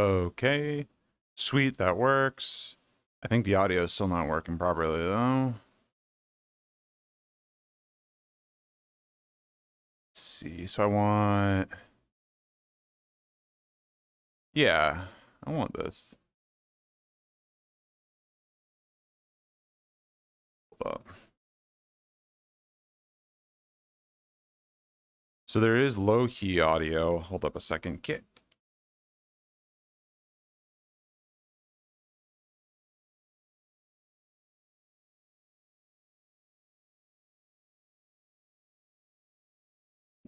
Okay. Sweet, that works. I think the audio is still not working properly though. Let's see. So I want Yeah, I want this. Hold up. So there is low key audio. Hold up a second. Get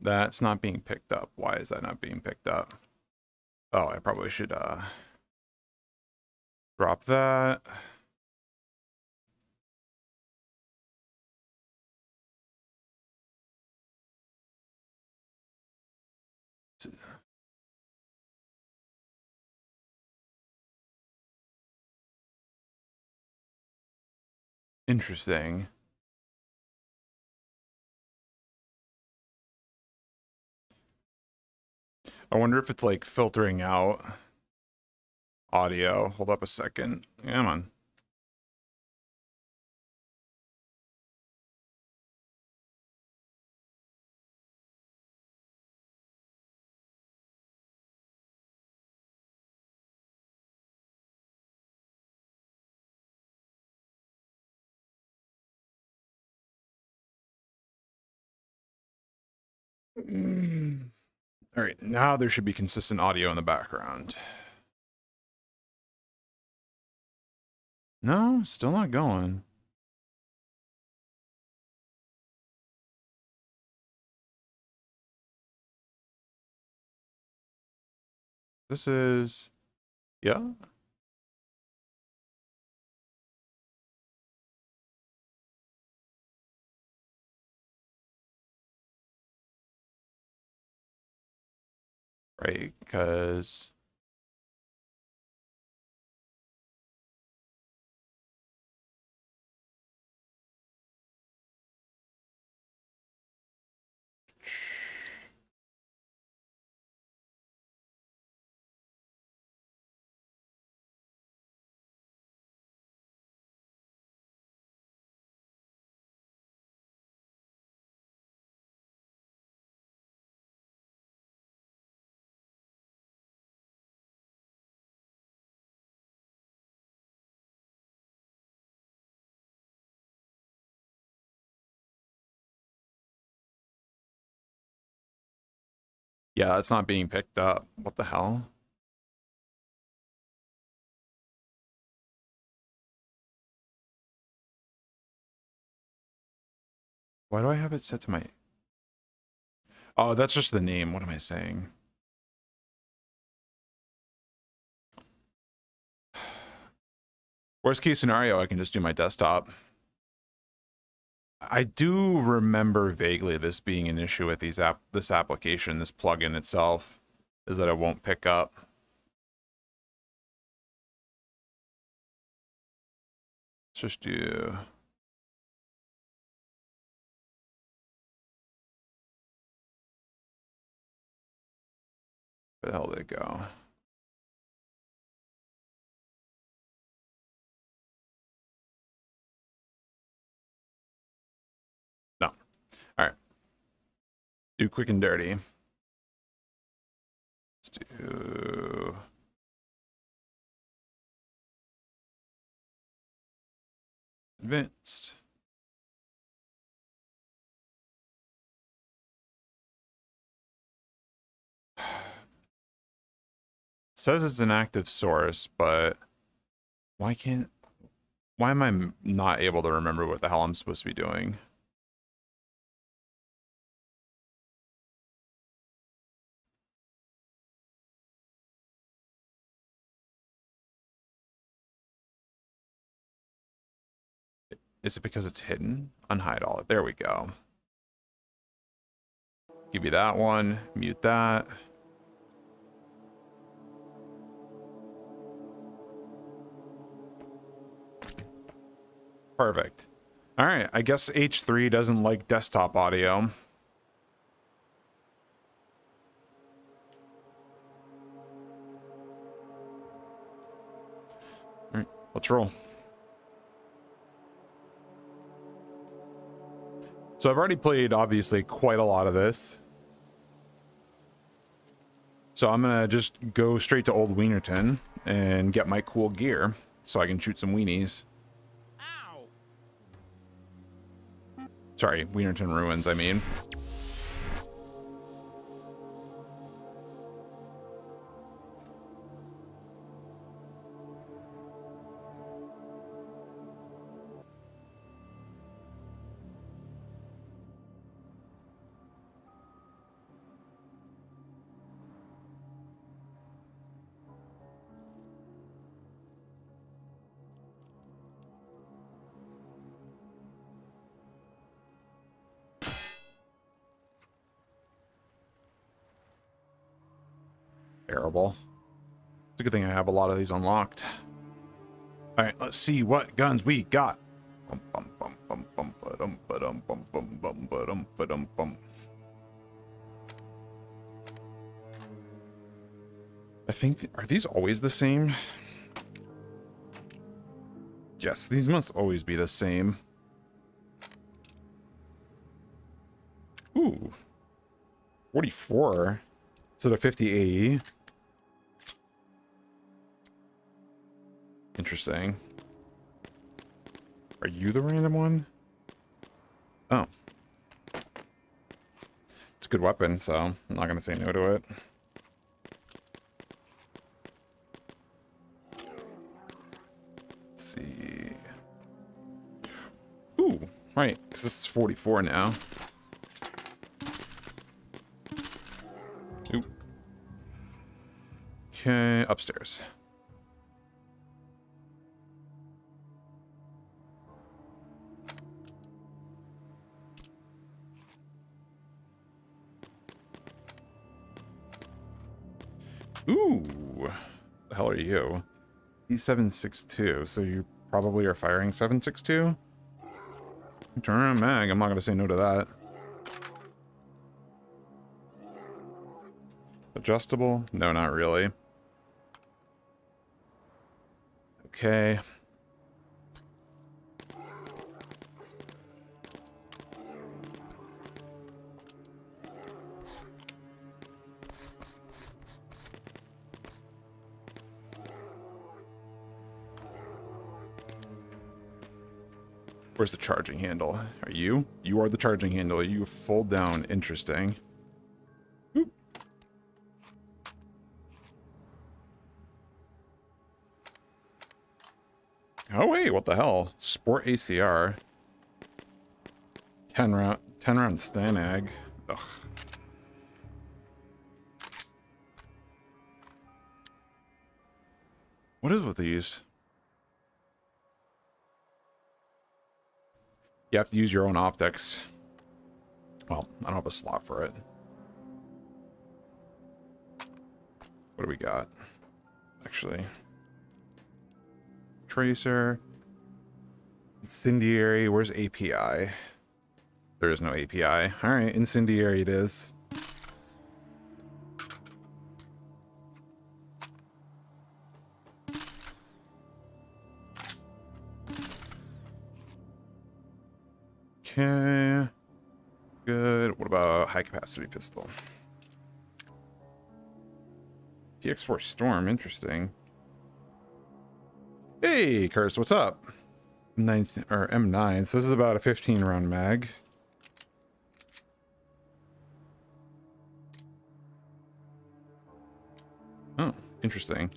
That's not being picked up. Why is that not being picked up? Oh, I probably should uh drop that. Interesting. I wonder if it's like filtering out audio. Hold up a second. Come on. Mm. All right, now there should be consistent audio in the background. No, still not going. This is, yeah. Right? Because Yeah, it's not being picked up. What the hell? Why do I have it set to my... Oh, that's just the name. What am I saying? Worst case scenario, I can just do my desktop. I do remember vaguely this being an issue with these app this application, this plugin itself, is that it won't pick up. Let's just do Where the hell did it go? Do quick and dirty. Let's do... Advanced. says it's an active source, but why can't... Why am I not able to remember what the hell I'm supposed to be doing? Is it because it's hidden? Unhide all. There we go. Give you that one. Mute that. Perfect. All right, I guess H3 doesn't like desktop audio. Let's roll. So I've already played, obviously, quite a lot of this. So I'm going to just go straight to Old Wienerton and get my cool gear so I can shoot some weenies. Ow! Sorry, Wienerton Ruins, I mean. A good thing I have a lot of these unlocked. All right, let's see what guns we got. I think, are these always the same? Yes, these must always be the same. Ooh. 44. So the 50 AE. Interesting. Are you the random one? Oh. It's a good weapon, so I'm not going to say no to it. Let's see. Ooh, right, because this is 44 now. Ooh. Okay, upstairs. You? E762, so you probably are firing 762? Turn around mag, I'm not gonna say no to that. Adjustable? No, not really. Okay. Where's the charging handle? Are you? You are the charging handle. You fold down. Interesting. Oop. Oh wait, what the hell? Sport ACR. 10 round 10 round Stanag. Ugh. What is with these? You have to use your own optics. Well, I don't have a slot for it. What do we got? Actually. Tracer. Incendiary. Where's API? There is no API. Alright, incendiary it is. Okay. Good. What about high capacity pistol? PX4 Storm, interesting. Hey, Cursed, what's up? M9 or M9. So this is about a 15 round mag. Oh, interesting.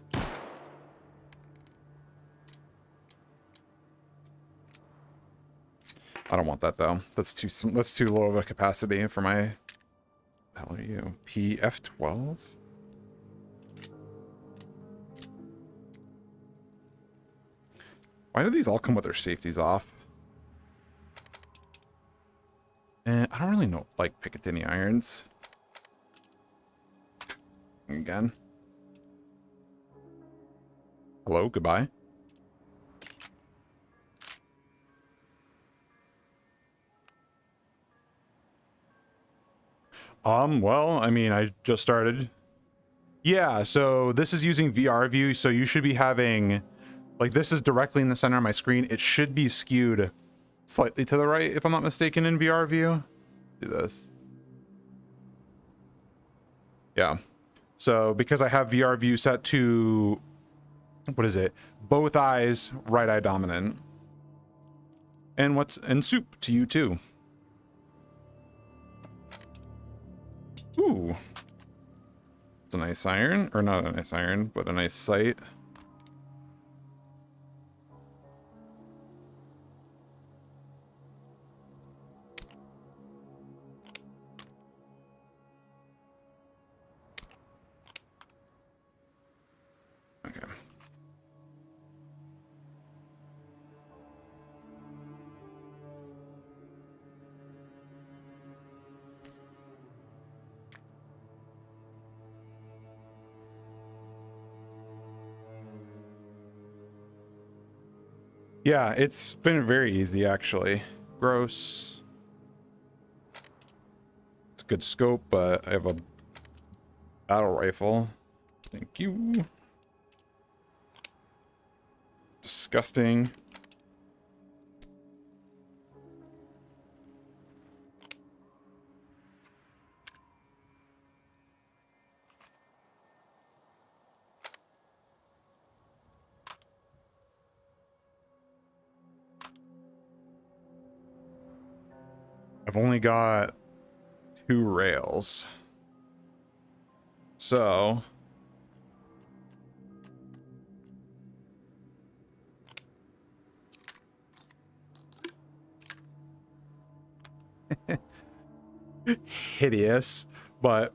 I don't want that though. That's too that's too low of a capacity for my. How are you? PF12. Why do these all come with their safeties off? Eh, I don't really know, like Picatinny irons. Again. Hello, goodbye. Um, well, I mean, I just started. Yeah, so this is using VR view, so you should be having Like this is directly in the center of my screen. It should be skewed slightly to the right, if I'm not mistaken, in VR view. Do this. Yeah. So because I have VR view set to, what is it? Both eyes, right eye dominant. And what's, and soup to you too. Ooh. It's a nice iron, or not a nice iron, but a nice sight. Yeah, it's been very easy actually. Gross. It's a good scope, but I have a battle rifle. Thank you. Disgusting. I've only got two rails. So... Hideous, but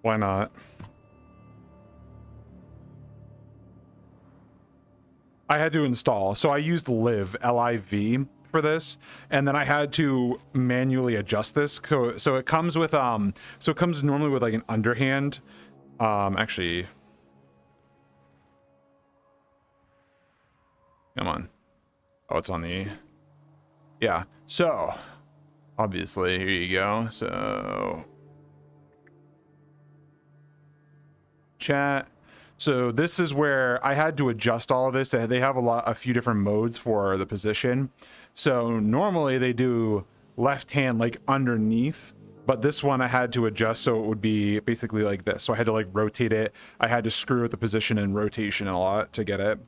why not? I had to install. So I used LIV, L-I-V, for this and then I had to manually adjust this. So so it comes with um so it comes normally with like an underhand um actually come on. Oh it's on the yeah so obviously here you go so. Chat so this is where I had to adjust all of this. They have a lot, a few different modes for the position. So normally they do left hand like underneath, but this one I had to adjust so it would be basically like this. So I had to like rotate it. I had to screw with the position and rotation a lot to get it.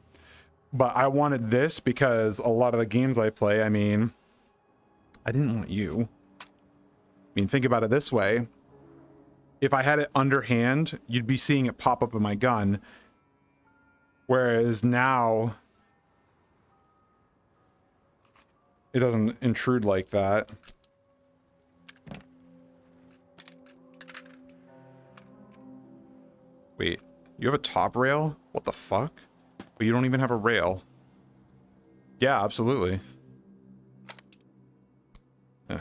But I wanted this because a lot of the games I play, I mean, I didn't want you. I mean, think about it this way. If I had it underhand, you'd be seeing it pop up in my gun. Whereas now it doesn't intrude like that. Wait, you have a top rail? What the fuck? But you don't even have a rail. Yeah, absolutely. Ugh.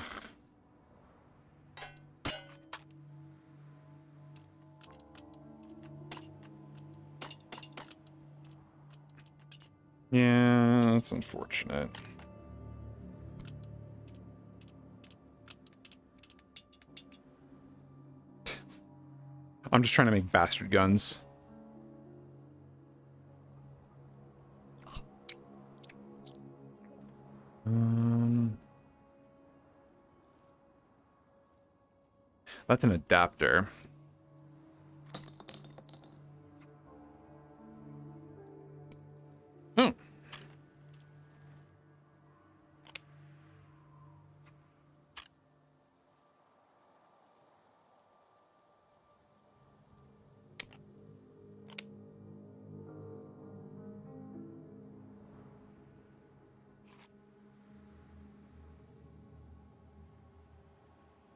Yeah, that's unfortunate. I'm just trying to make bastard guns. Um, that's an adapter.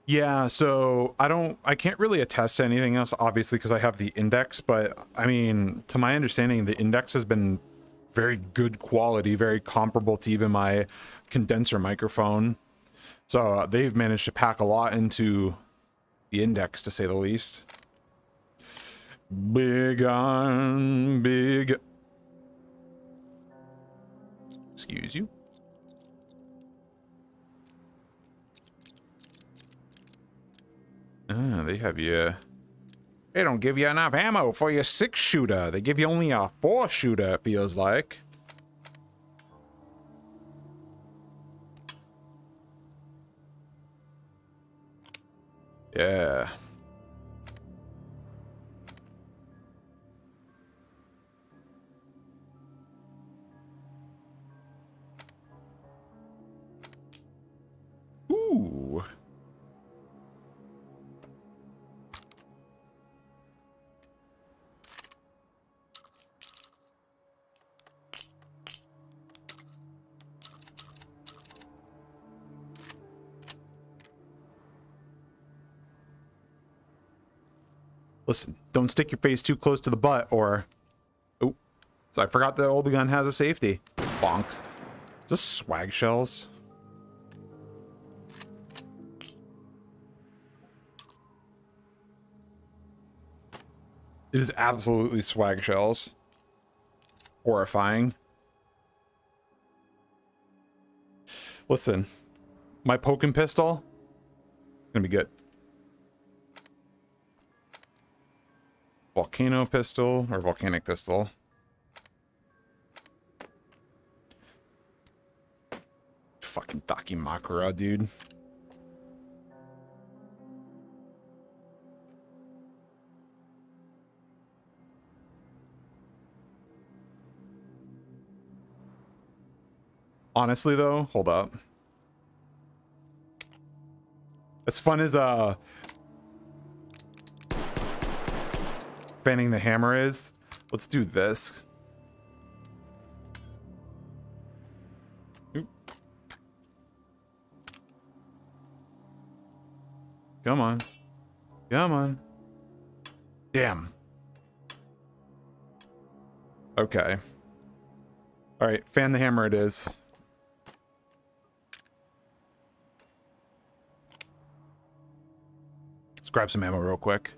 Yeah, so I don't, I can't really attest to anything else, obviously, because I have the index, but I mean, to my understanding, the index has been very good quality, very comparable to even my condenser microphone. So uh, they've managed to pack a lot into the index, to say the least. Big on big. Excuse you. Ah, they have you They don't give you enough ammo for your six shooter. They give you only a four shooter, it feels like. Yeah. Listen, don't stick your face too close to the butt or... Oh, so I forgot the old gun has a safety. Bonk. Is this swag shells? It is absolutely swag shells. Horrifying. Listen, my poking pistol, gonna be good. Volcano pistol or volcanic pistol. Fucking Dakimakura, dude. Honestly, though, hold up. As fun as uh fanning the hammer is, let's do this. Come on. Come on. Damn. Okay. All right, fan the hammer it is. Let's grab some ammo real quick.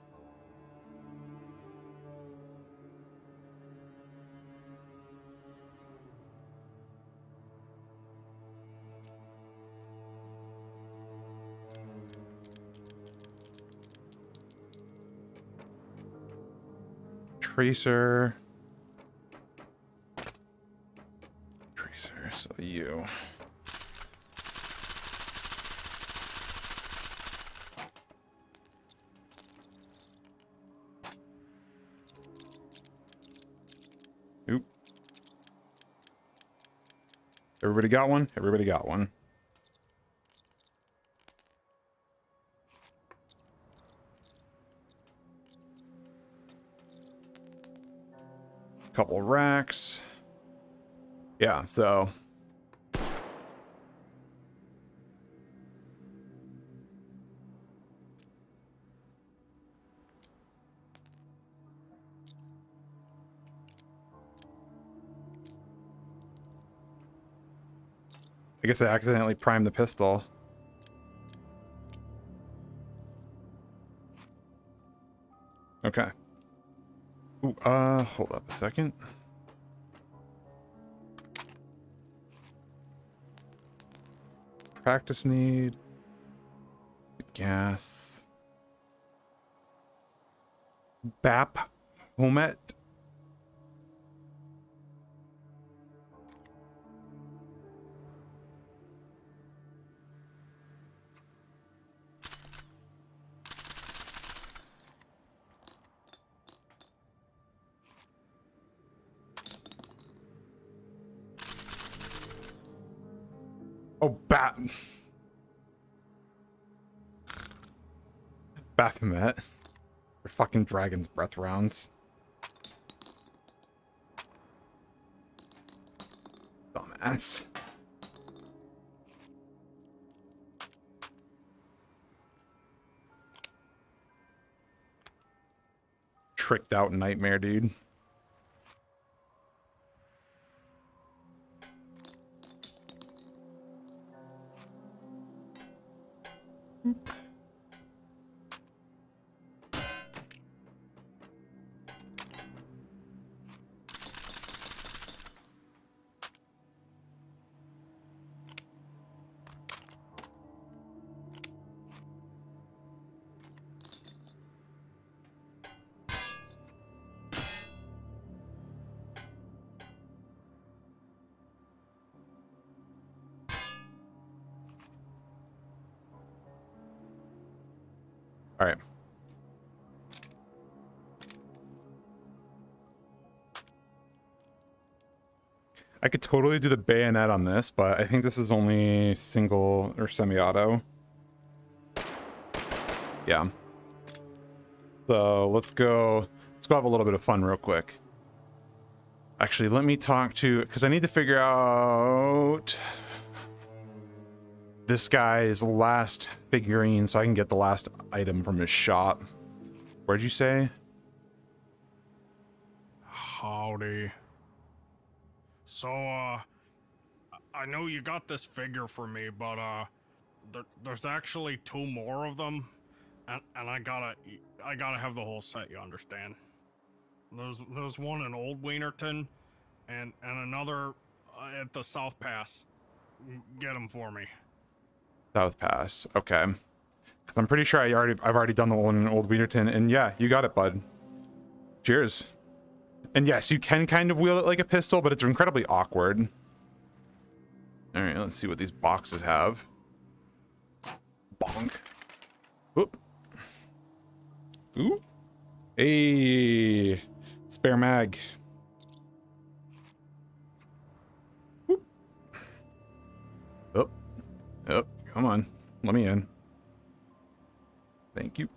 Tracer. Tracer, so you. Everybody got one? Everybody got one. Couple racks. Yeah, so I guess I accidentally primed the pistol. Okay. Ooh, uh, hold up a second. Practice need. Gas. BAP. Homet. Oh, Bat. Baphomet. For fucking Dragon's Breath rounds. Dumbass. Tricked out nightmare, dude. I could totally do the bayonet on this, but I think this is only single or semi-auto. Yeah. So let's go, let's go have a little bit of fun real quick. Actually, let me talk to, because I need to figure out this guy's last figurine so I can get the last item from his shop. Where'd you say? Howdy. So, uh, I know you got this figure for me, but, uh, there, there's actually two more of them, and, and I gotta, I gotta have the whole set, you understand? There's, there's one in Old Wienerton, and, and another uh, at the South Pass. Get them for me. South Pass. Okay. Because I'm pretty sure I already I've already done the one in Old Wienerton, and yeah, you got it, bud. Cheers. And yes, you can kind of wield it like a pistol, but it's incredibly awkward. All right, let's see what these boxes have. Bonk. Oop. Ooh. Hey. Spare mag. Oop. Oh. Oh, come on. Let me in. Thank you.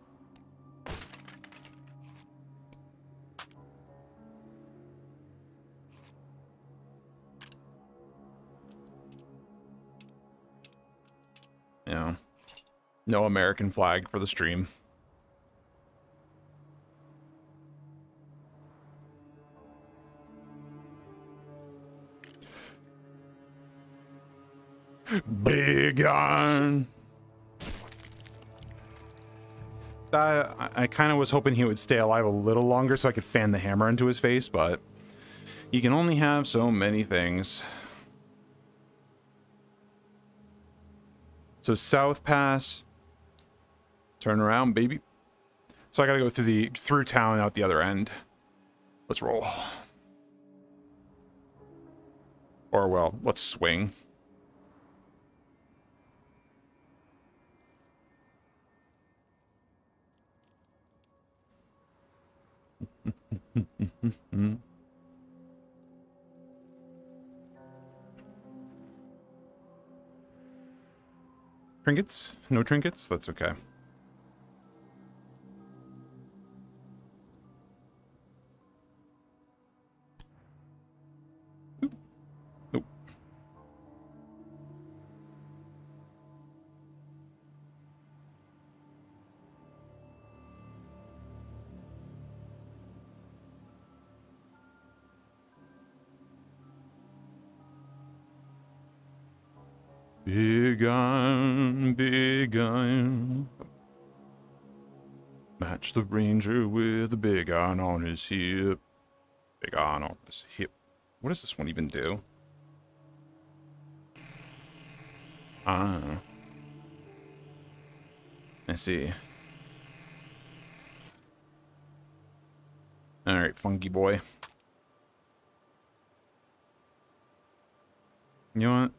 Yeah. No American flag for the stream. Big on. I, I kind of was hoping he would stay alive a little longer so I could fan the hammer into his face, but you can only have so many things. So South Pass, turn around, baby. So I gotta go through the through town out the other end. Let's roll. Or well, let's swing. Trinkets? No trinkets? That's okay. Big iron. Match the ranger with a big iron on his hip. Big iron on his hip. What does this one even do? Ah. I see. Alright, funky boy. You know what?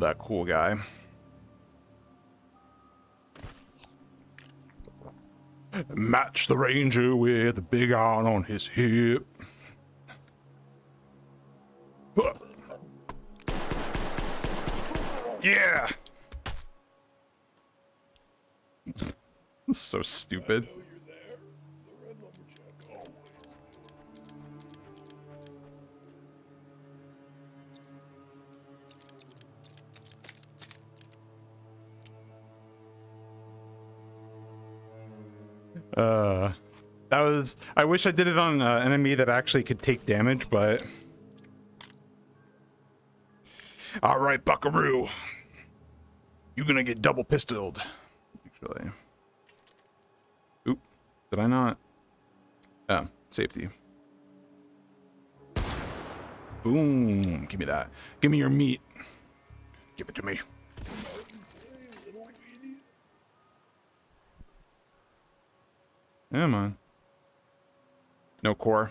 That cool guy. Match the ranger with a big iron on his hip. Yeah. so stupid. I wish I did it on uh, an enemy that actually could take damage, but. All right, Buckaroo. You're gonna get double pistoled. Actually. Oop. Did I not? Oh, safety. Boom. Give me that. Give me your meat. Give it to me. Yeah, man. No core.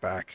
Back.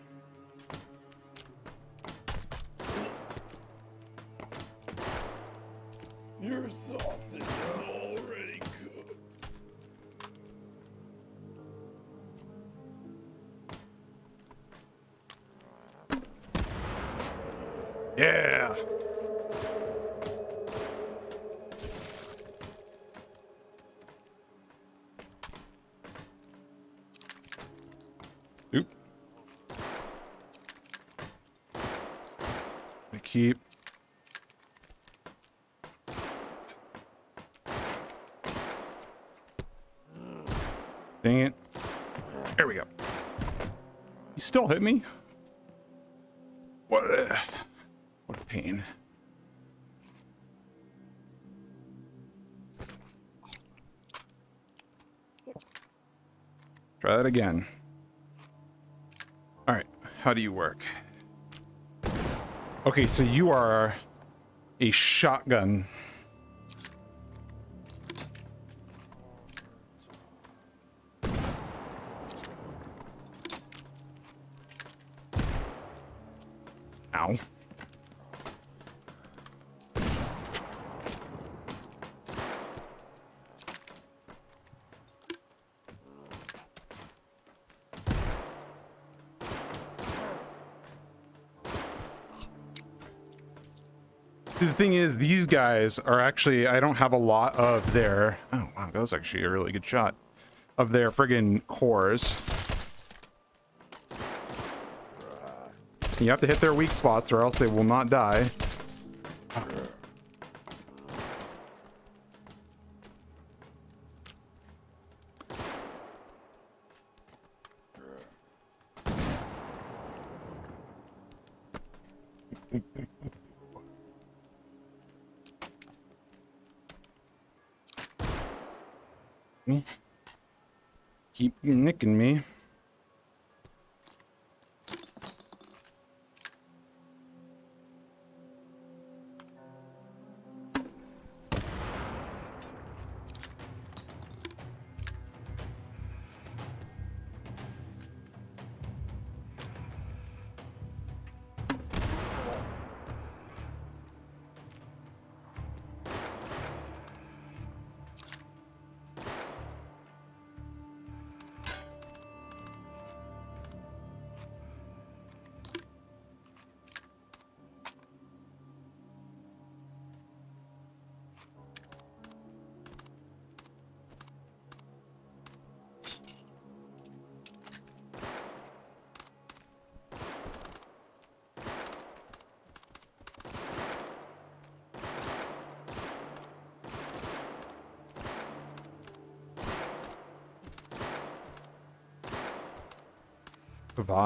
Hit me? What a, what a pain. Try that again. All right, how do you work? Okay, so you are a shotgun. Guys are actually, I don't have a lot of their, oh wow, that was actually a really good shot, of their friggin' cores. You have to hit their weak spots or else they will not die.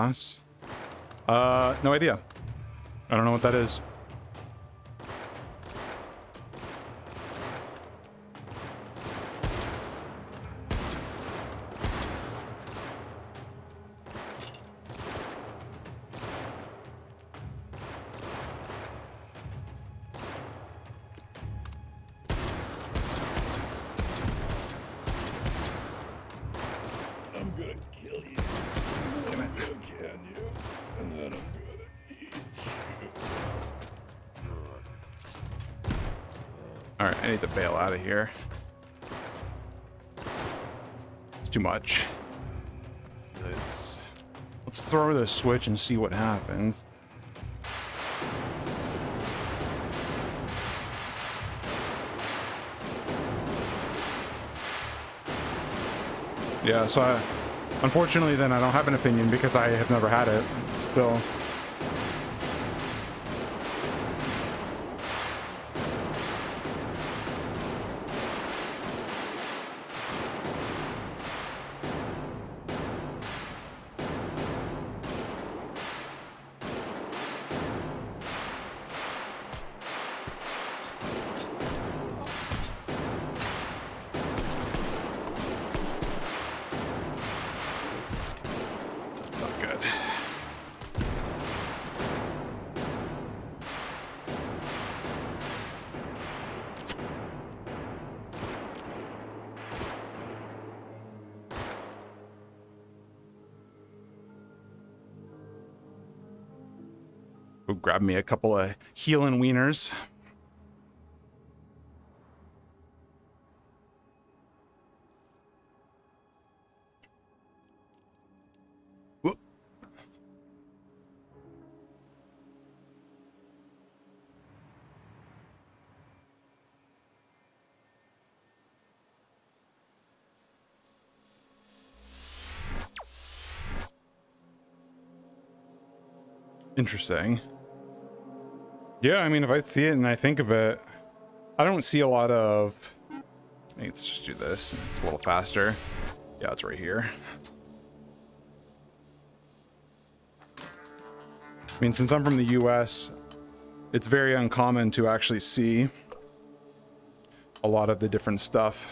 Voss? Uh, no idea. I don't know what that is. Here. It's too much. Let's let's throw the switch and see what happens. Yeah, so I, unfortunately then I don't have an opinion because I have never had it still. A couple of healing wieners. Whoop. Interesting. Yeah, I mean, if I see it and I think of it, I don't see a lot of. Let's just do this. It's a little faster. Yeah, it's right here. I mean, since I'm from the US, it's very uncommon to actually see a lot of the different stuff.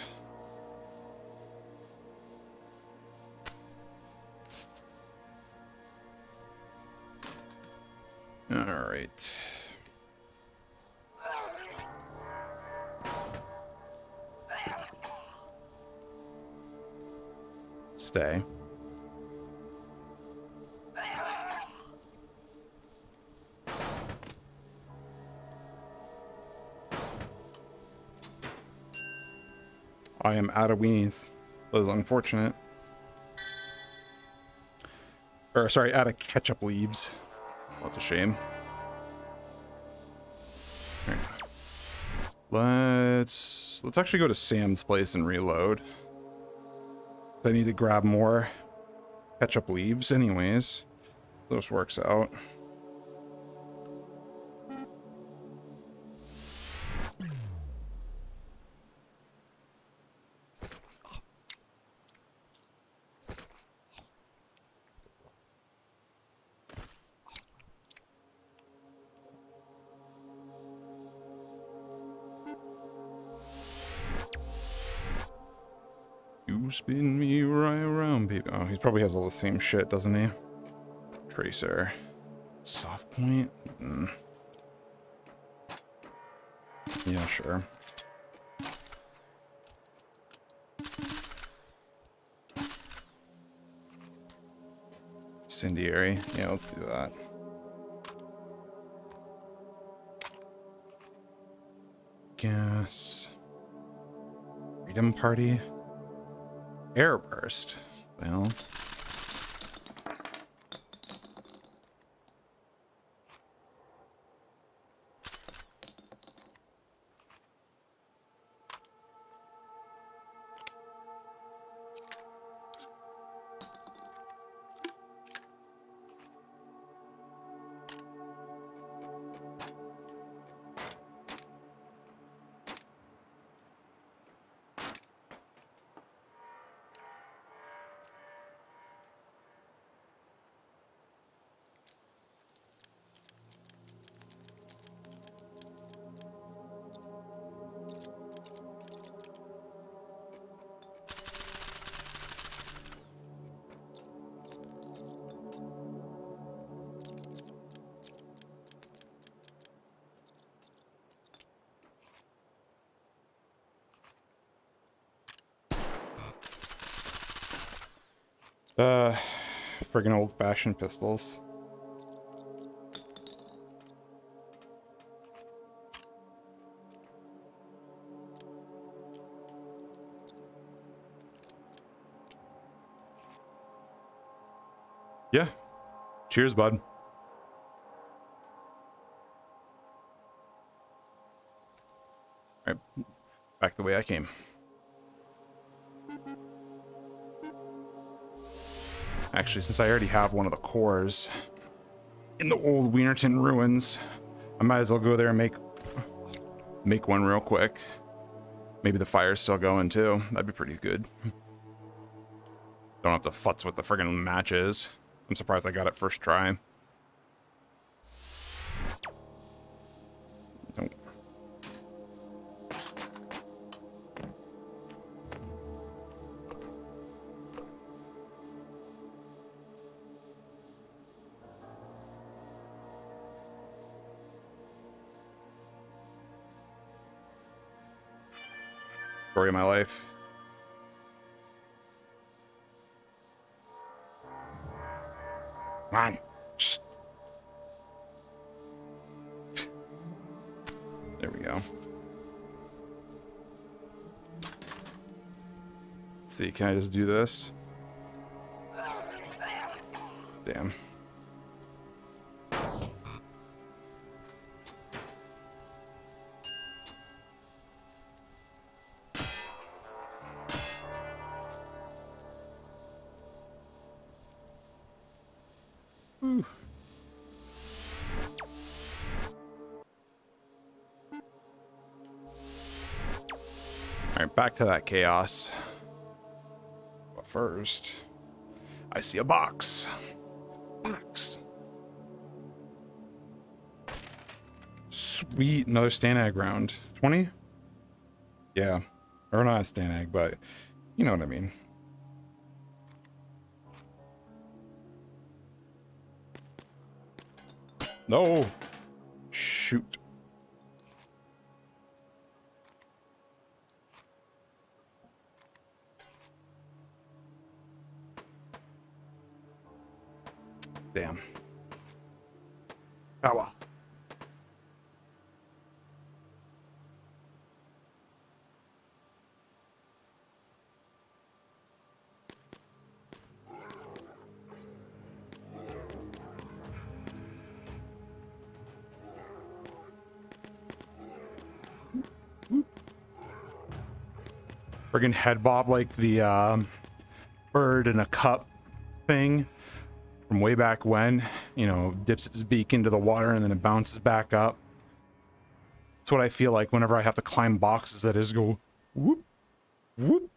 Out of weenies. That was unfortunate. Or sorry, out of ketchup leaves. That's a shame. Let's let's actually go to Sam's place and reload. I need to grab more ketchup leaves anyways. This works out. Probably has all the same shit, doesn't he? Tracer. Soft point? Mm. Yeah, sure. Incendiary. Yeah, let's do that. Gas. Freedom Party. Airburst. Well. Old-fashioned pistols. Yeah. Cheers, bud. All right, back the way I came. Actually, since I already have one of the cores in the old Wienerton ruins, I might as well go there and make make one real quick. Maybe the fire's still going too. That'd be pretty good. Don't have to futz with the friggin' matches. I'm surprised I got it first try. Let's can I just do this? Damn. All right, back to that chaos. First, I see a box. Box. Sweet, another Stanag round. 20? Yeah. Or not a Stanag, but you know what I mean. No. Shoot. Friggin' head bob like the um, bird in a cup thing from way back when. You know, dips its beak into the water and then it bounces back up. That's what I feel like whenever I have to climb boxes that is go whoop, whoop.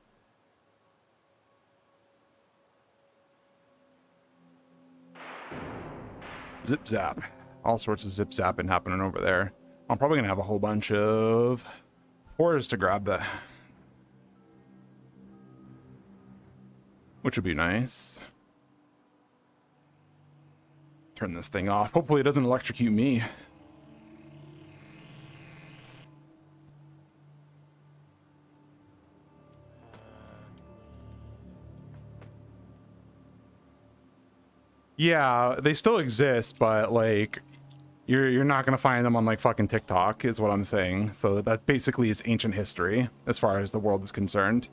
Zip zap. All sorts of zip zapping happening over there. I'm probably gonna have a whole bunch of ores to grab the which would be nice. Turn this thing off. Hopefully it doesn't electrocute me. Yeah, they still exist, but like you're you're not gonna find them on like fucking TikTok, is what I'm saying. So that basically is ancient history as far as the world is concerned.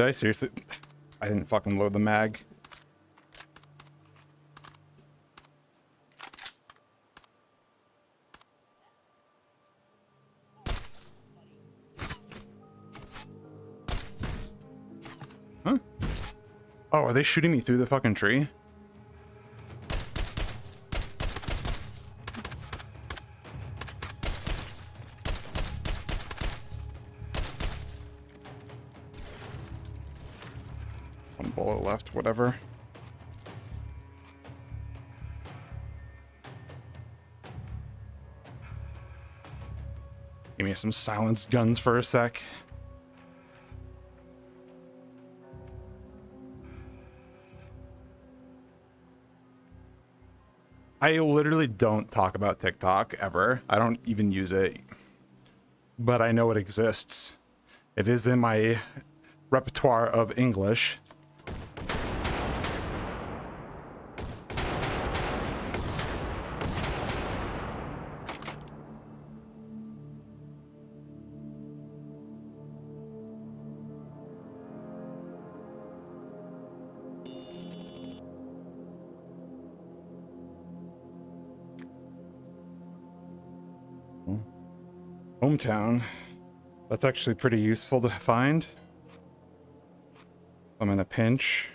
Did I seriously? I didn't fucking load the mag. Huh? Oh, are they shooting me through the fucking tree? Whatever. Give me some silenced guns for a sec. I literally don't talk about TikTok ever. I don't even use it. But I know it exists. It is in my repertoire of English. Hometown. That's actually pretty useful to find. I'm in a pinch.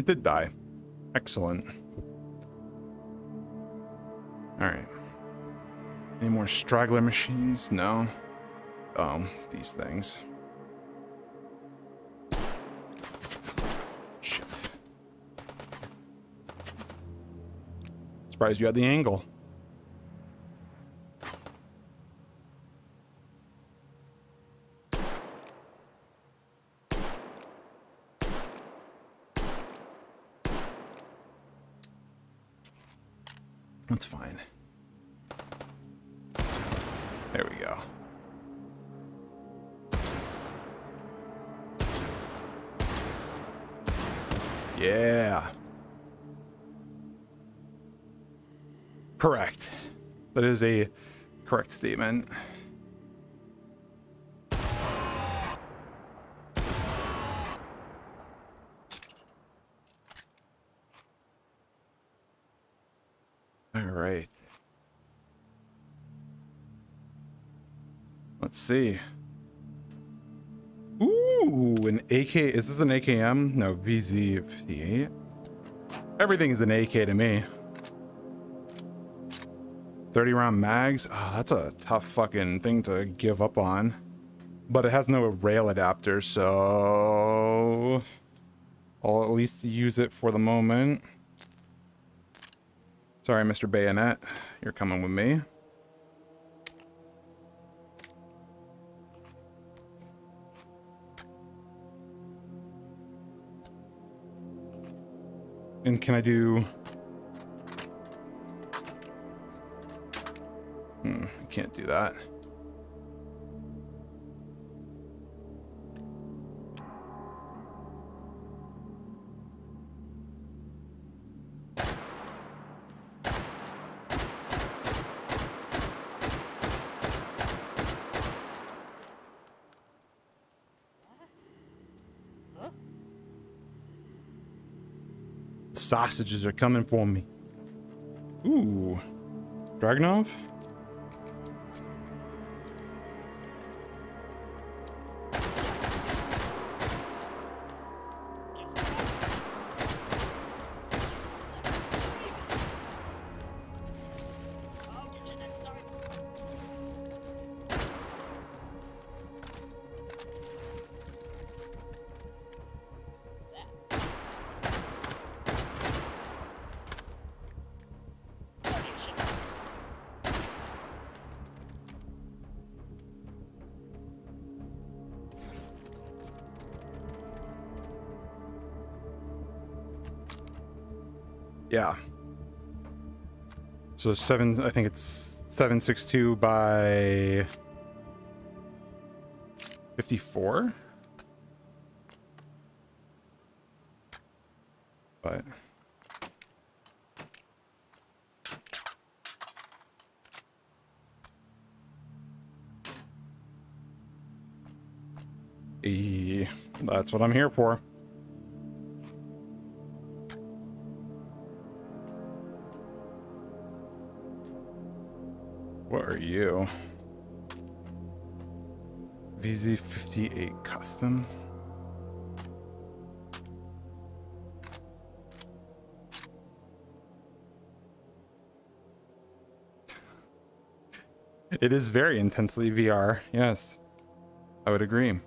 It did die. Excellent. Alright. Any more straggler machines? No. Oh, these things. Shit. Surprised you had the angle. Yeah. Correct. That is a correct statement. All right. Let's see. AK. Is this an AKM? No, VZ58. Everything is an AK to me. 30 round mags. Oh, that's a tough fucking thing to give up on. But it has no rail adapter, so I'll at least use it for the moment. Sorry, Mr. Bayonet. You're coming with me. And can I do... Hmm, I can't do that. Sausages are coming for me. Ooh. Dragunov? So seven, I think it's 762 by 54. But E, that's what I'm here for. You? VZ58 custom. It is very intensely VR. Yes. I would agree.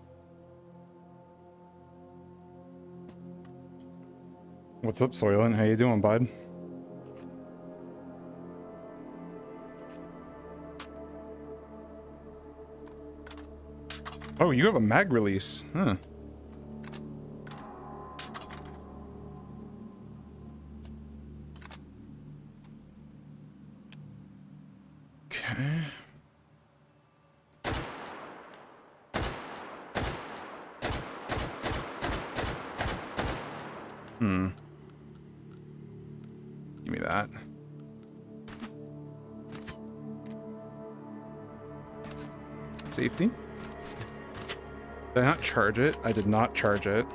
What's up, Soylent? How you doing, bud? Oh, you have a mag release. Huh. Charge it? I did not charge it.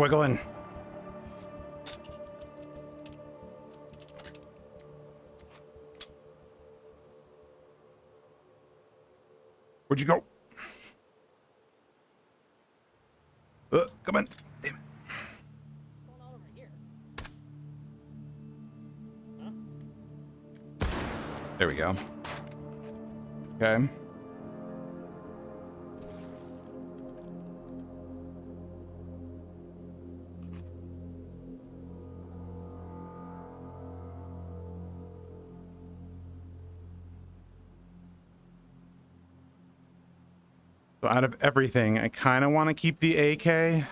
Wiggling. So out of everything, I kind of want to keep the AK.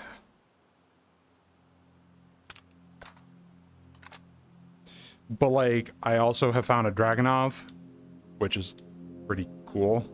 But like, I also have found a Dragunov, which is pretty cool.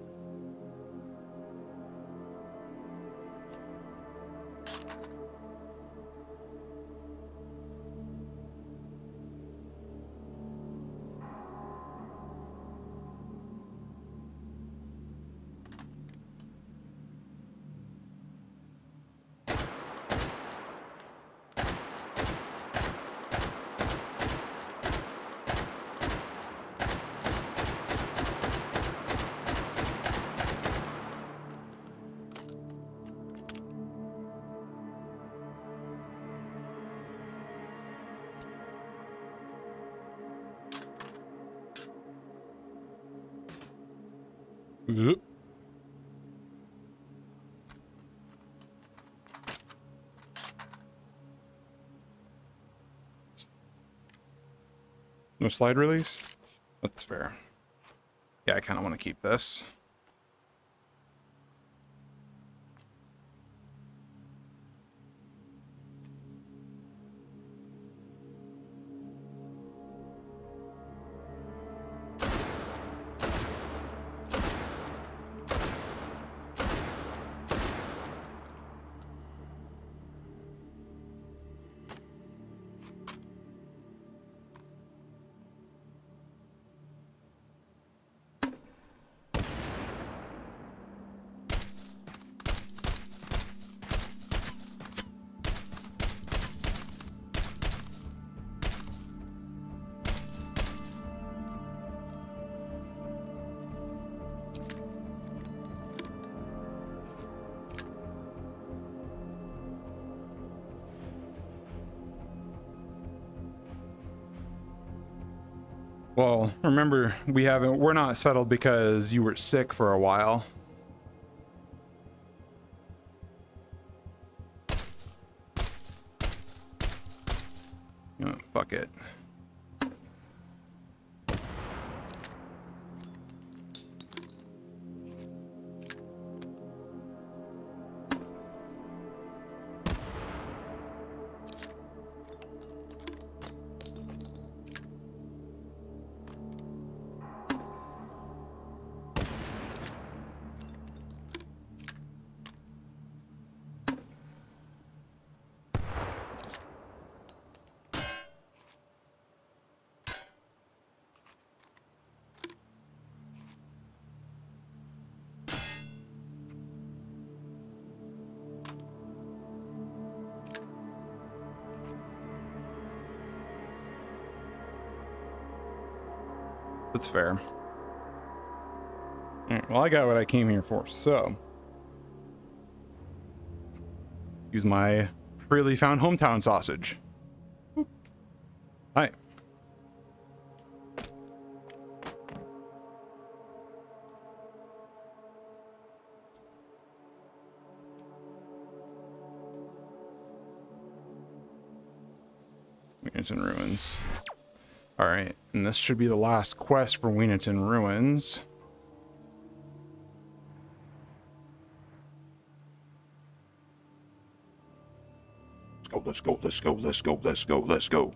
Slide release? That's fair. Yeah, I kind of want to keep this. Remember, we haven't, we're not settled because you were sick for a while. Got what I came here for, so. Use my freely found hometown sausage. Hi. Wienerton Ruins. Alright, and this should be the last quest for Wienerton Ruins. Go, let's go, let's go, let's go, let's go.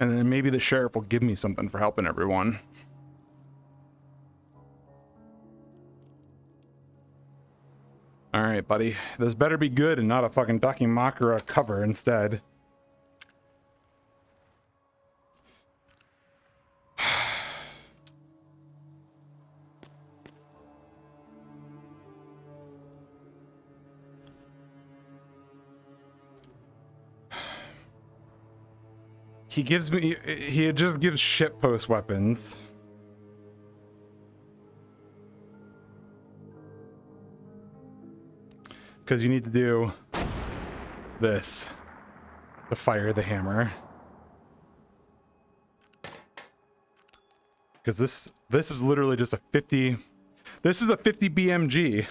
And then maybe the sheriff will give me something for helping everyone. Alright, buddy. This better be good and not a fucking Dakimakura cover instead. He gives me, he just gives shit post weapons. Because you need to do this to fire the hammer. Because this, this is literally just a 50, this is a 50 BMG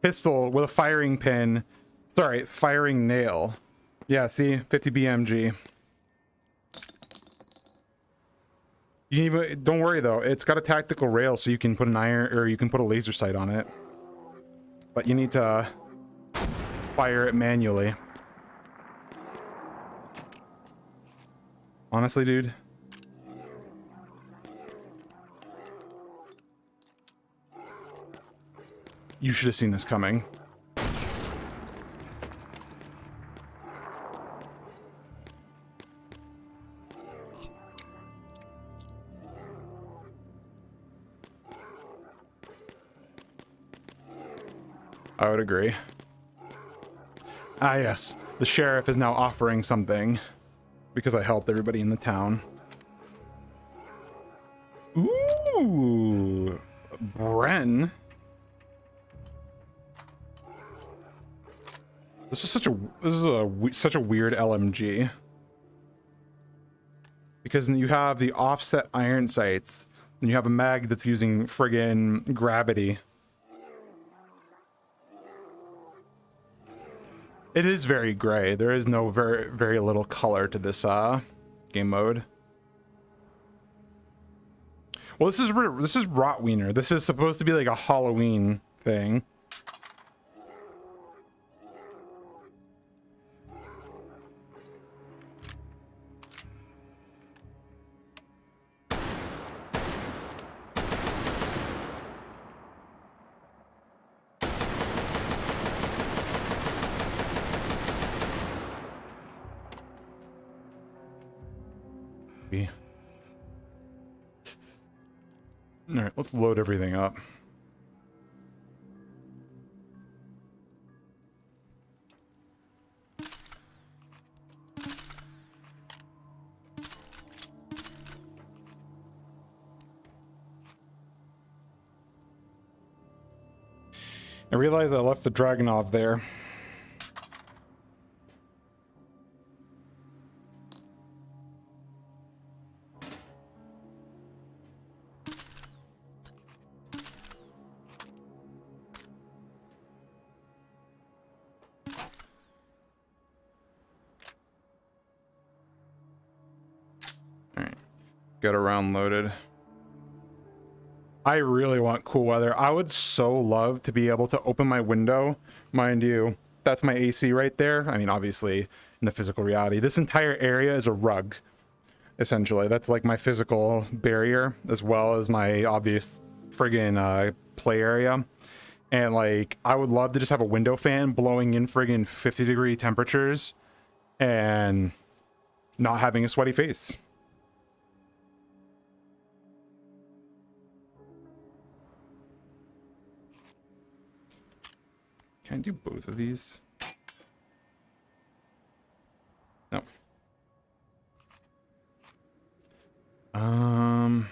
pistol with a firing pin, sorry, firing nail. Yeah, see, 50 BMG. You even don't worry though. It's got a tactical rail, so you can put an iron or you can put a laser sight on it. But you need to fire it manually. Honestly, dude. You should have seen this coming. Would agree. Ah, yes. The sheriff is now offering something because I helped everybody in the town. Ooh, Bren. This is such a this is a such a weird LMG because you have the offset iron sights and you have a mag that's using friggin' gravity. It is very gray. There is no very very little color to this uh game mode. Well, this is this is Rotweiner. This is supposed to be like a Halloween thing. Let's load everything up. I realized I left the Dragunov there. Get a round loaded. I really want cool weather. I would so love to be able to open my window. Mind you, that's my AC right there. I mean, obviously, in the physical reality, this entire area is a rug, essentially. That's like my physical barrier, as well as my obvious friggin' uh, play area. And like, I would love to just have a window fan blowing in friggin' 50 degree temperatures and not having a sweaty face. Can I do both of these? No. Um.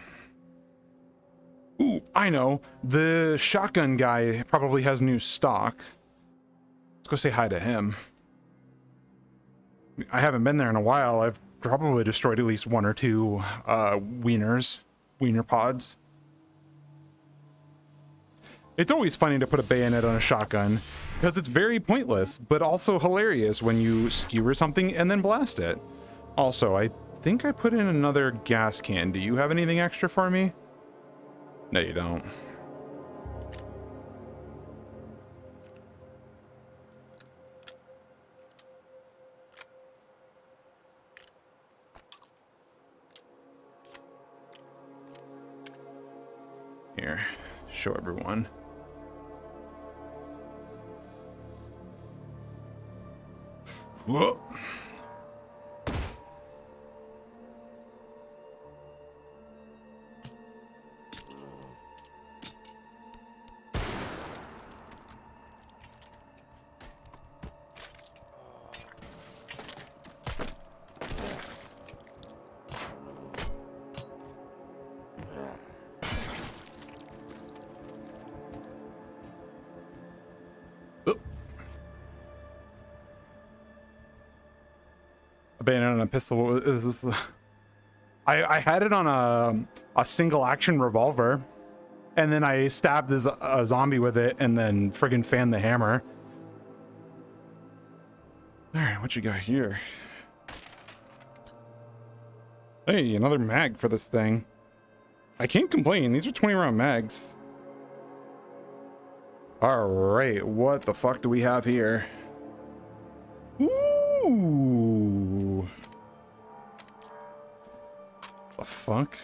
Ooh, I know. The shotgun guy probably has new stock. Let's go say hi to him. I haven't been there in a while. I've probably destroyed at least one or two uh, wieners, wiener pods. It's always funny to put a bayonet on a shotgun because it's very pointless, but also hilarious when you skewer something and then blast it. Also, I think I put in another gas can. Do you have anything extra for me? No, you don't. Here, show everyone. Whoa. Pistol. Is? I I had it on a a single action revolver, and then I stabbed a zombie with it, and then friggin' fanned the hammer. All right, what you got here? Hey, another mag for this thing. I can't complain. These are 20 round mags. All right, what the fuck do we have here? Ooh. The fuck?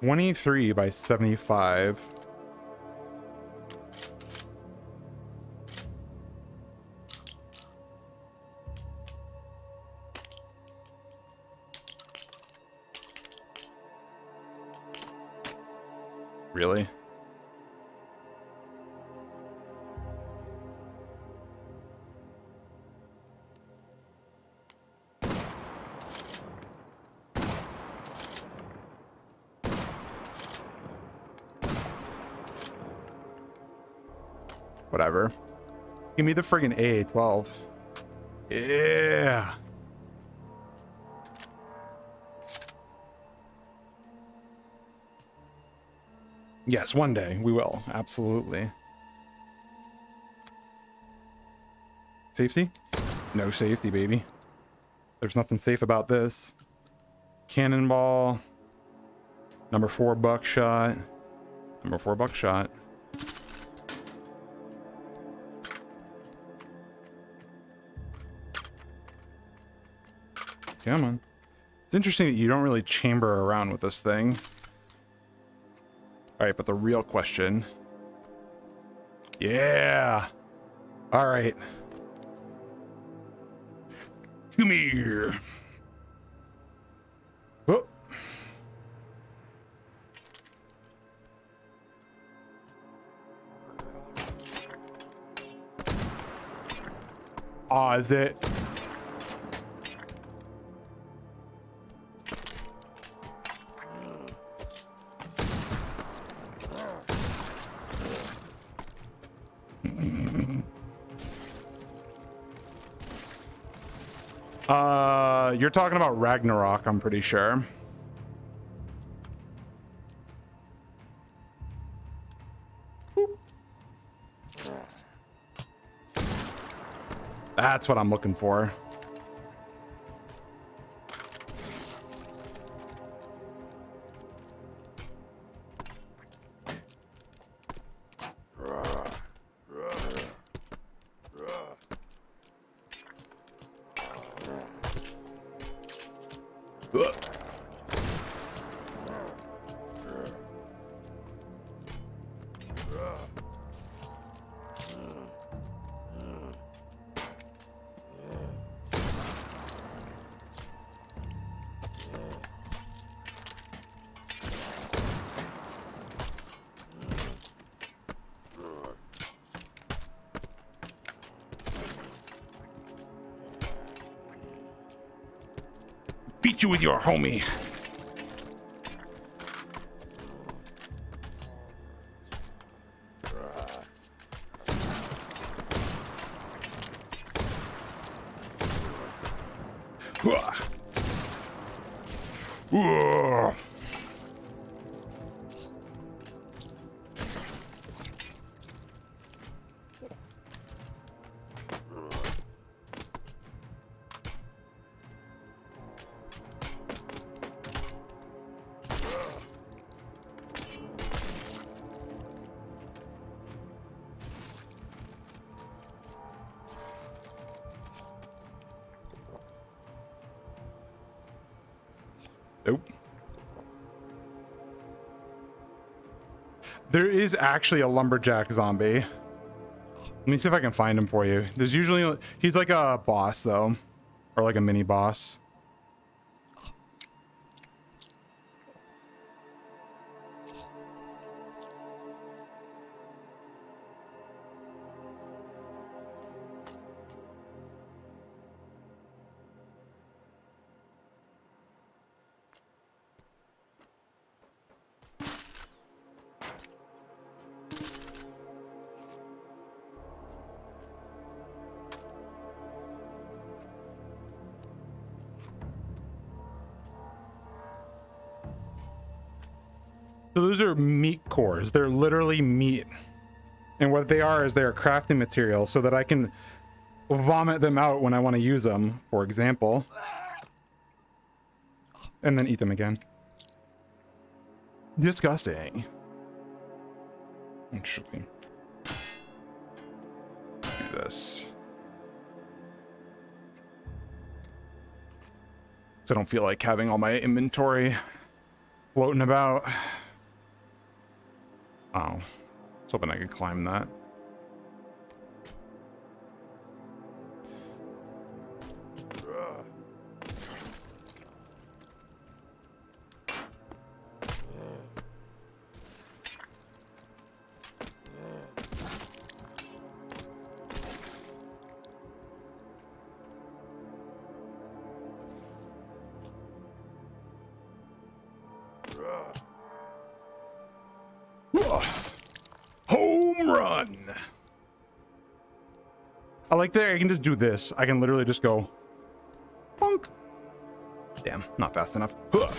Twenty-three by seventy-five. Really? Whatever. Give me the friggin' A12. Yeah. Yes, one day we will. Absolutely. Safety? No safety, baby. There's nothing safe about this. Cannonball. Number four buckshot. Number four buckshot. Come on. It's interesting that you don't really chamber around with this thing. All right, but the real question. Yeah. All right. Come here. Oh. Aw, is it? You're talking about Ragnarok, I'm pretty sure. That's what I'm looking for. Your homie. Actually a lumberjack zombie. Let me see if I can find him for you. There's usually he's like a boss though, or like a mini boss. What they are is they're crafting material so that I can vomit them out when I want to use them, for example. And then eat them again. Disgusting. Actually. Do this. 'Cause I don't feel like having all my inventory floating about. Hoping I could climb that. Home I like that I can just do this. I can literally just go bonk. Damn, not fast enough. Huh.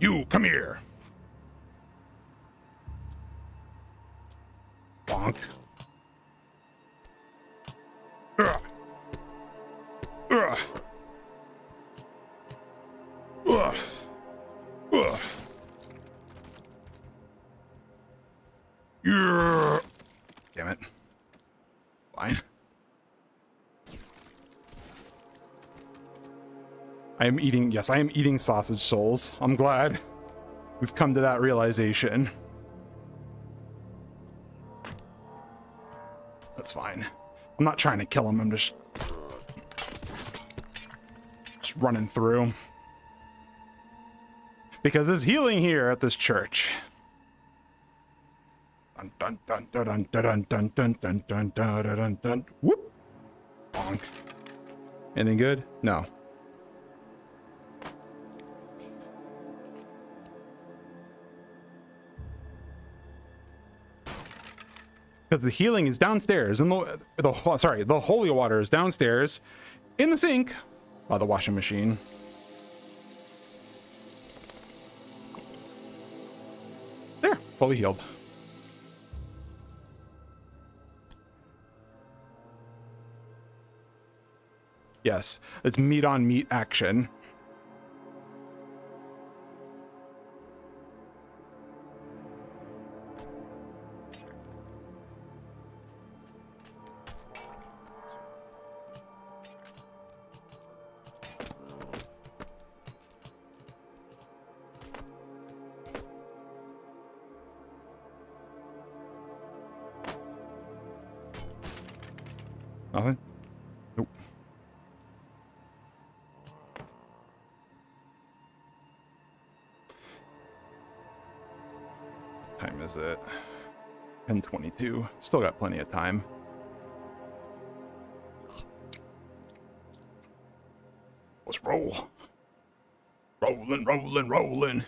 You come here. Bonk. Am eating, yes, I am eating sausage souls. I'm glad we've come to that realization. That's fine. I'm not trying to kill him, I'm just just running through. Because there's healing here at this church. Dun dun dun dun dun dun dun dun dun dun dun dun dun. Whoop. Bonk. Anything good? No. Because the healing is downstairs, and the the sorry, the holy water is downstairs, in the sink, by the washing machine. There, fully healed. Yes, it's meat on meat action. 1022. Still got plenty of time. Let's roll. Rolling, rolling, rolling.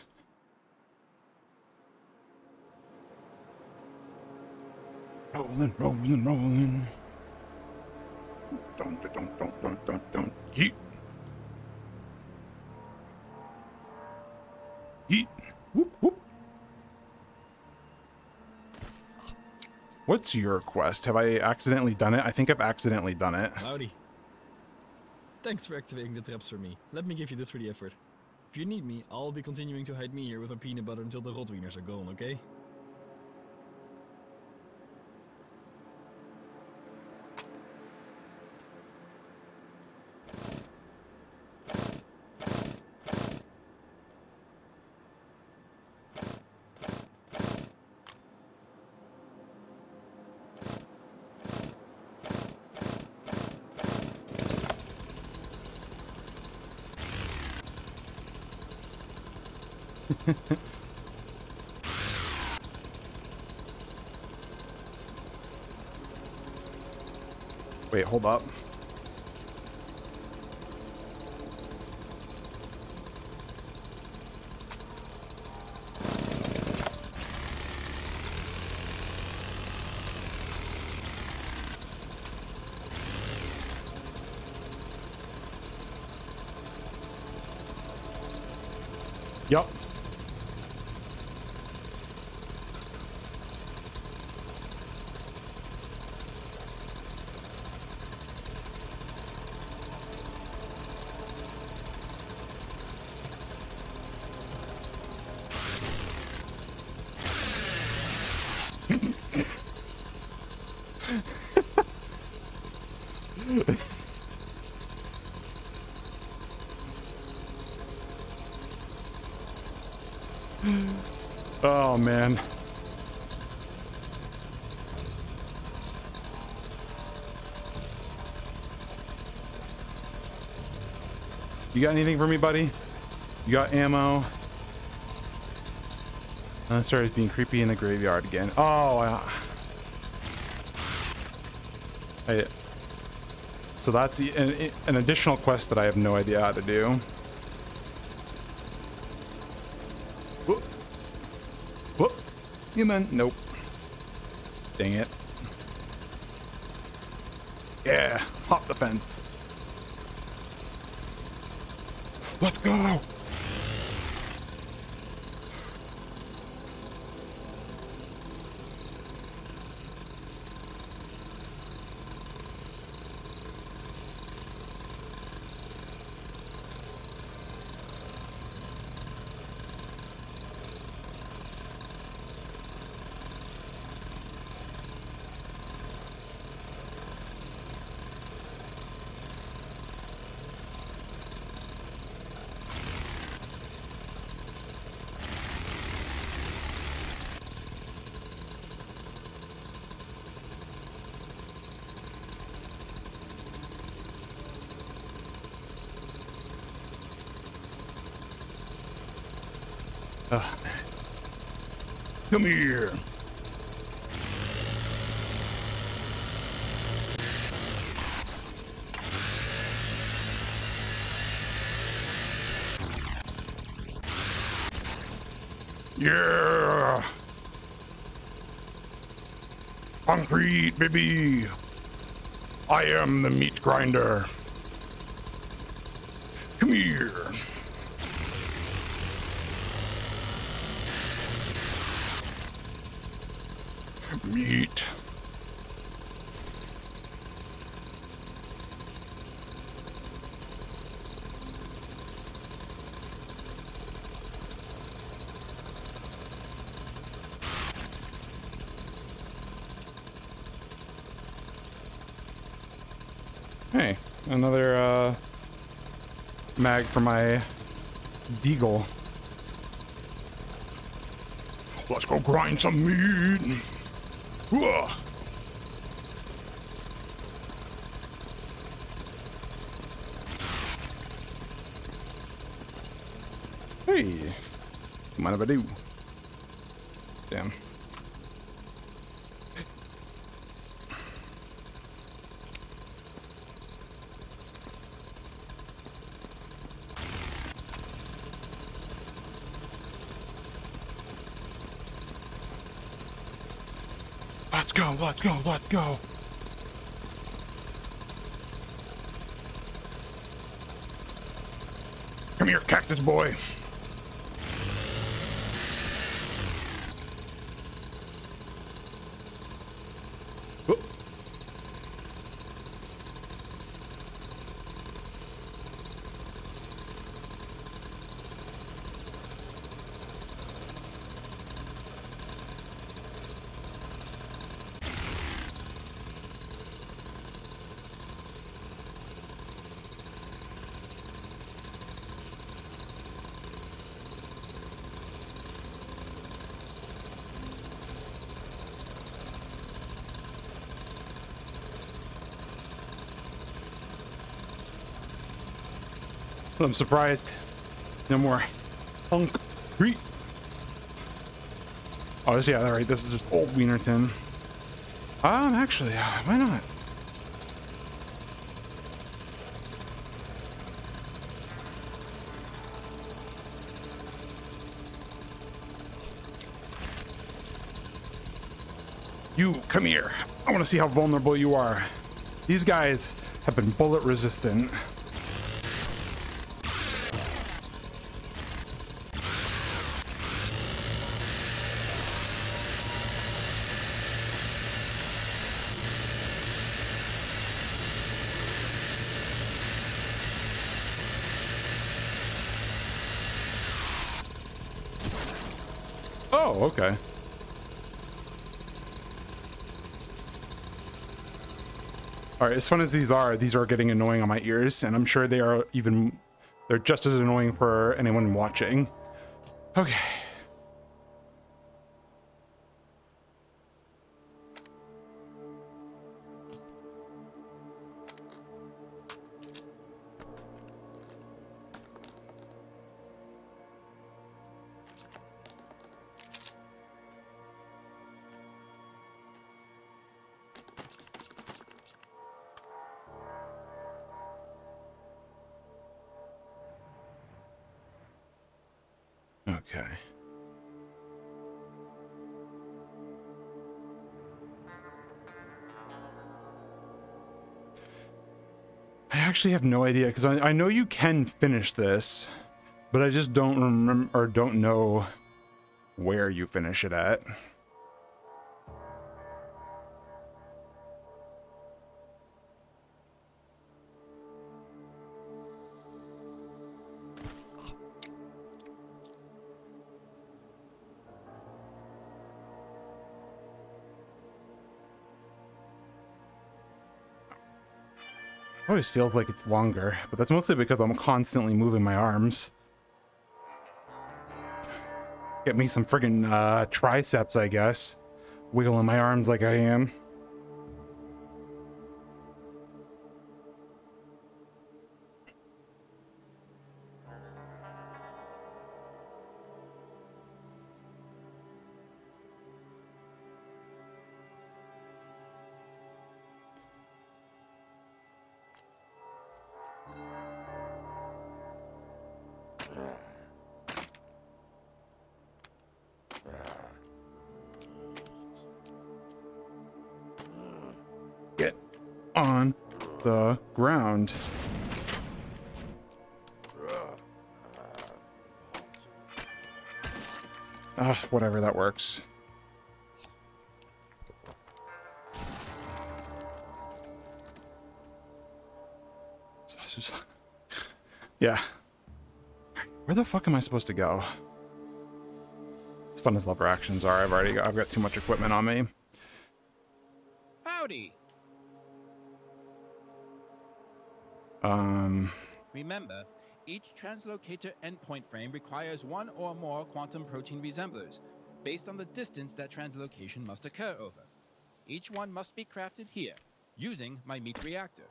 Rolling, rolling, rolling. Dun, dun, dun, dun, dun, dun. Yeet. Yeet. Whoop, whoop. What's your quest? Have I accidentally done it? I think I've accidentally done it. Howdy. Thanks for activating the traps for me. Let me give you this for the effort. If you need me, I'll be continuing to hide me here with my peanut butter until the Rotweiners are gone, okay? Hold up. Oh man. You got anything for me, buddy? You got ammo? Uh, started being creepy in the graveyard again. Oh, I, I, so that's an, an additional quest that I have no idea how to do. Whoop. Whoop. Human. Nope. Dang it. Yeah. Hop the fence. Let's go. Uh, come here. Yeah. Concrete, baby. I am the meat grinder. Come here. Meat. Hey, another uh, mag for my deagle. Let's go grind some meat. Ugh. Hey, mind if I do? Damn. Let's go, let's go. Come here, cactus boy. I'm surprised. No more concrete. Oh, this, yeah, all right. This is just old Wienerton. Um, actually, why not? You, come here. I want to see how vulnerable you are. These guys have been bullet resistant. Oh, okay. All right, as fun as these are, these are getting annoying on my ears, and I'm sure they are even, they're just as annoying for anyone watching. Okay. Actually have no idea because I, I know you can finish this, but I just don't remember or don't know where you finish it at. Always feels like it's longer, but that's mostly because I'm constantly moving my arms. Get me some friggin' uh, triceps, I guess. Wiggling my arms like I am. Whatever, that works. Yeah. Where the fuck am I supposed to go? As fun as lever actions are, I've already got, I've got too much equipment on me. Howdy. Um, Remember, each translocator endpoint frame requires one or more quantum protein resemblers, based on the distance that translocation must occur over. Each one must be crafted here, using my meat reactor.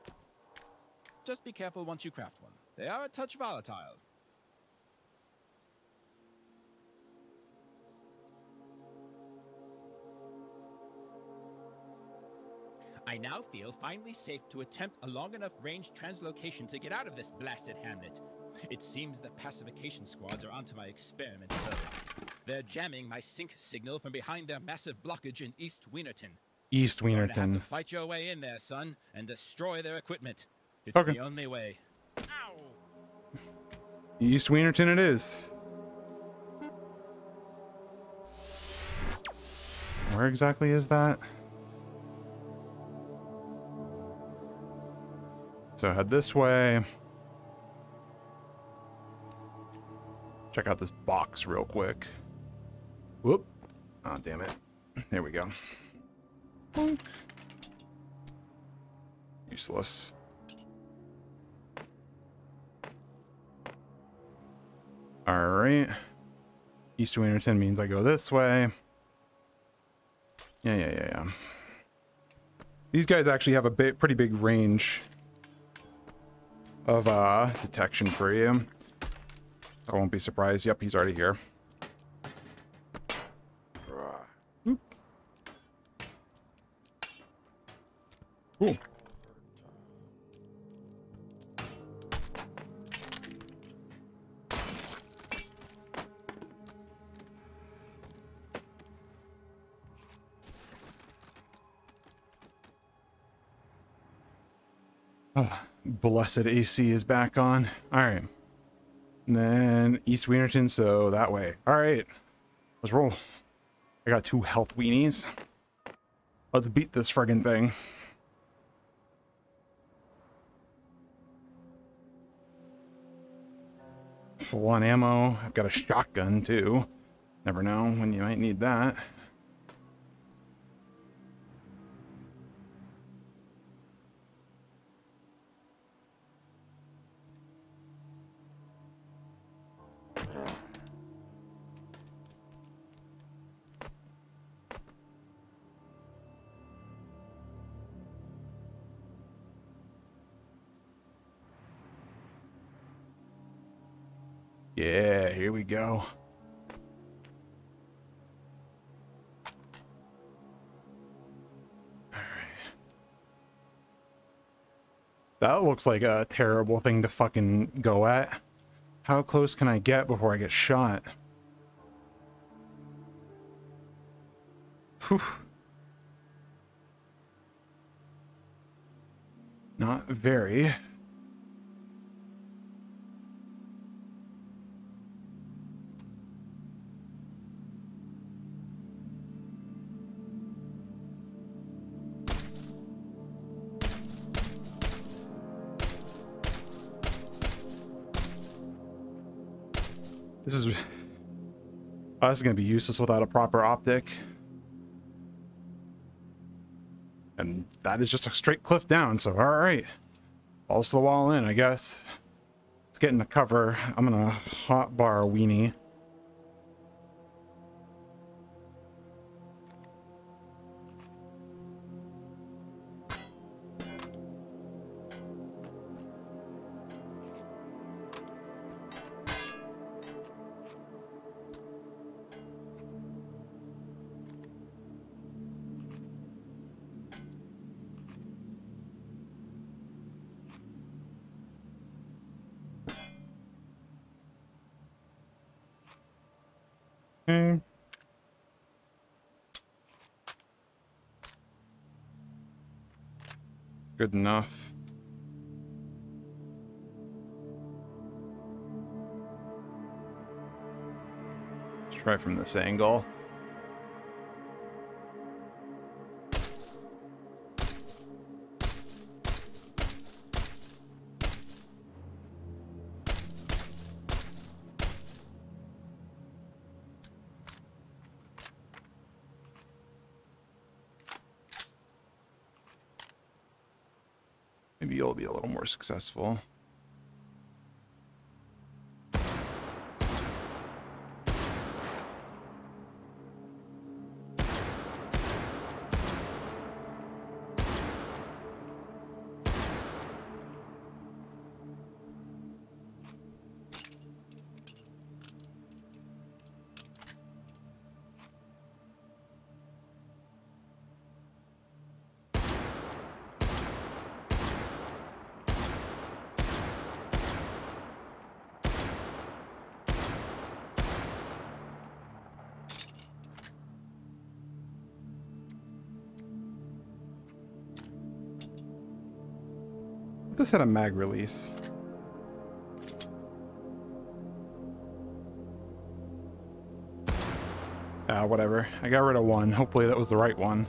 Just be careful once you craft one. They are a touch volatile. I now feel finally safe to attempt a long enough range translocation to get out of this blasted hamlet. It seems the pacification squads are onto my experiment early. They're jamming my sync signal from behind their massive blockage in East Wienerton. East Gonna have to Wienerton. fight your way in there, son, and destroy their equipment. It's Okay. the only way. Ow! East Wienerton it is. Where exactly is that? So head this way. Check out this box real quick. Whoop. Oh, damn it. There we go. Boink. Useless. All right. East Wienerton means I go this way. Yeah, yeah, yeah, yeah. These guys actually have a bit, pretty big range of uh, detection for you. I won't be surprised. Yep, he's already here. Oop. Cool. Ah, blessed AC is back on. All right. And then East Wienerton, so that way. All right. Let's roll. I got two health weenies. Let's beat this friggin' thing. Full on ammo. I've got a shotgun too. Never know when you might need that. Yeah, here we go. Alright. That looks like a terrible thing to fucking go at. How close can I get before I get shot? Whew. Not very. This is... Oh, this is going to be useless without a proper optic. And that is just a straight cliff down, so alright. Balls to the wall in, I guess. Let's get in the cover. I'm going to hotbar a weenie. Enough. Let's try from this angle. Successful. Had a mag release. Ah, whatever. I got rid of one. Hopefully that was the right one.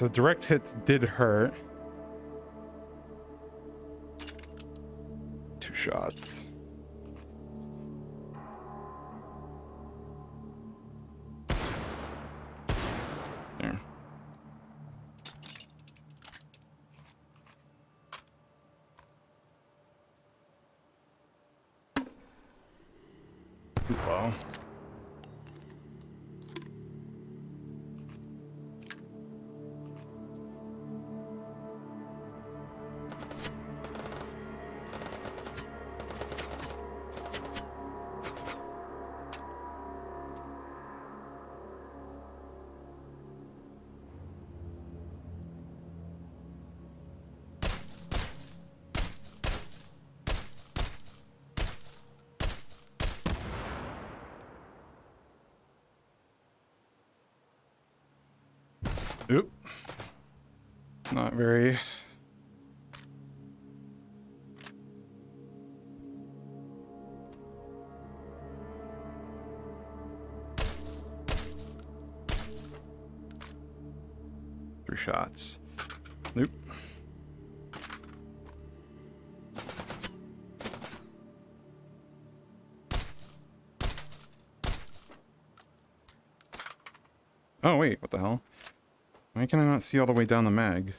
So direct hits did hurt. Two shots. Why can I not see all the way down the mag?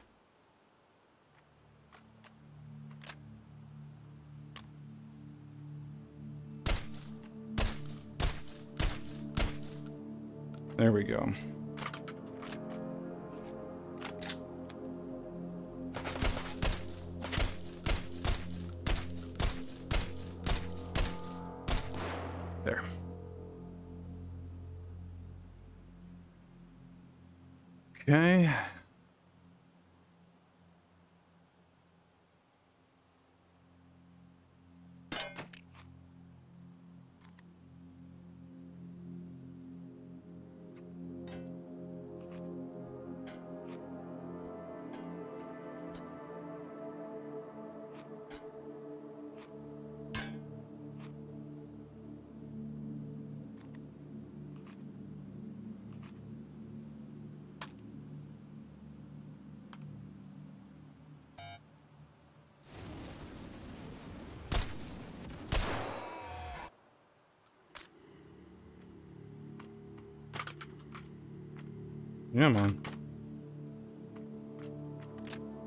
There we go.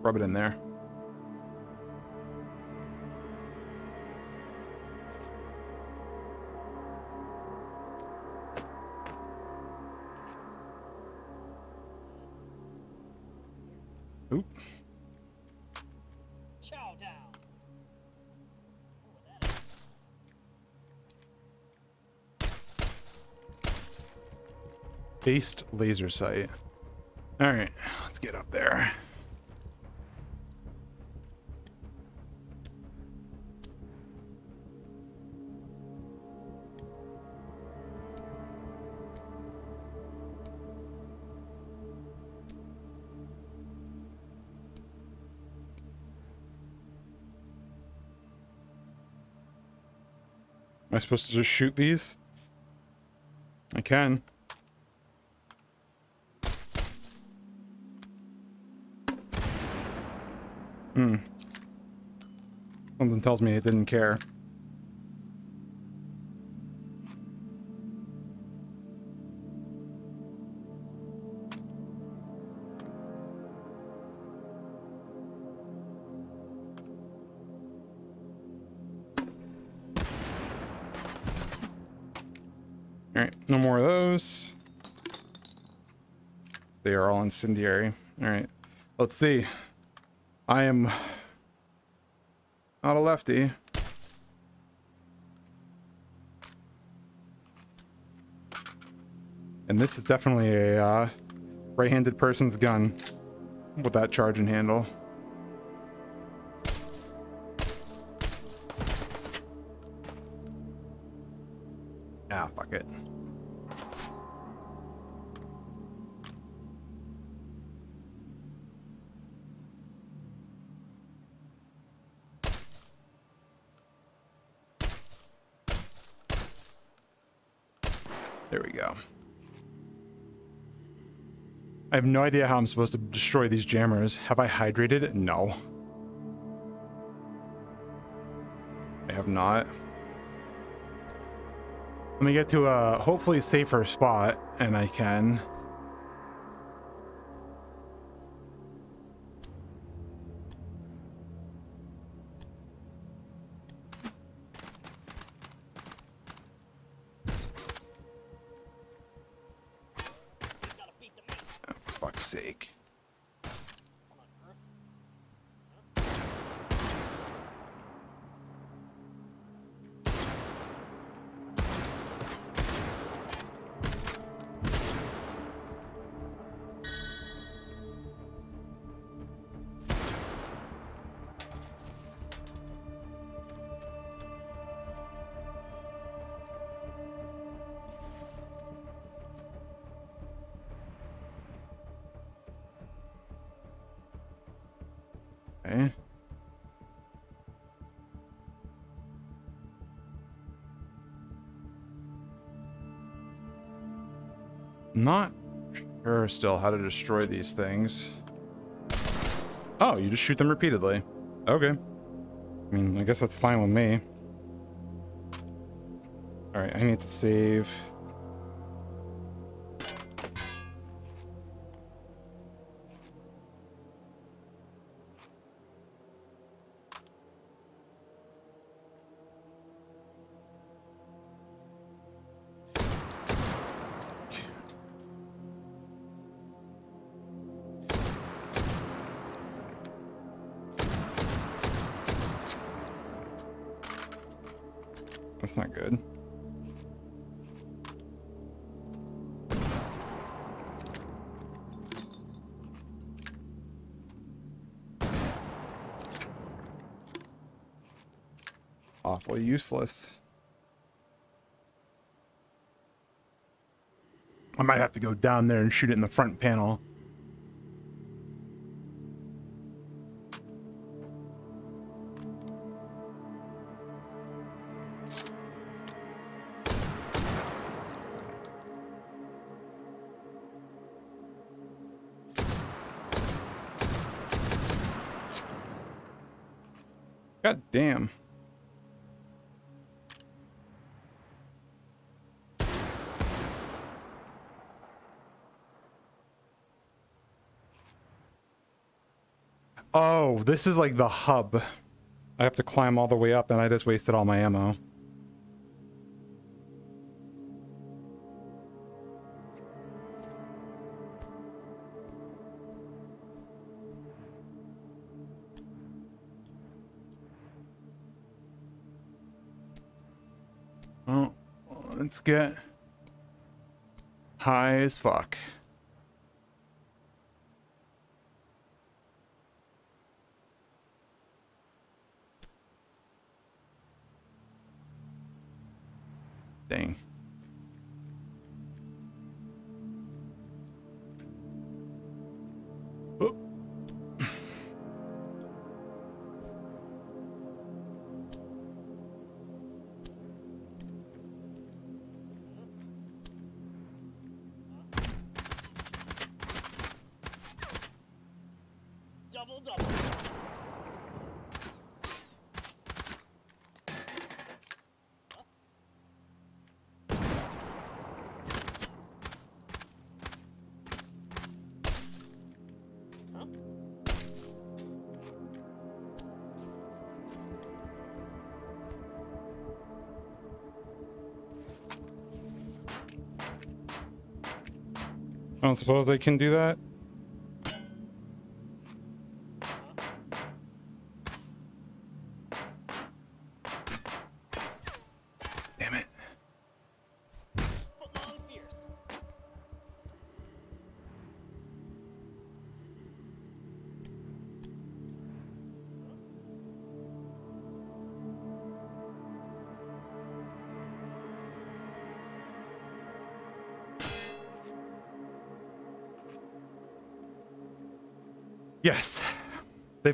Rub it in there. Oop. Chow down. Based laser sight. All right, let's get up there. Am I supposed to just shoot these? I can. Hmm. Something tells me it didn't care. Incendiary. All right, let's see. I am not a lefty. And this is definitely a uh, right-handed person's gun with that charging handle. I have no idea how I'm supposed to destroy these jammers. Have I hydrated? No. I have not. Let me get to a hopefully safer spot, and I can. Still how to destroy these things. Oh, you just shoot them repeatedly. Okay. I mean, I guess that's fine with me. Alright, I need to save. Useless. I might have to go down there and shoot it in the front panel. This is like the hub. I have to climb all the way up and I just wasted all my ammo. Oh, let's get high as fuck. Don't suppose I can do that.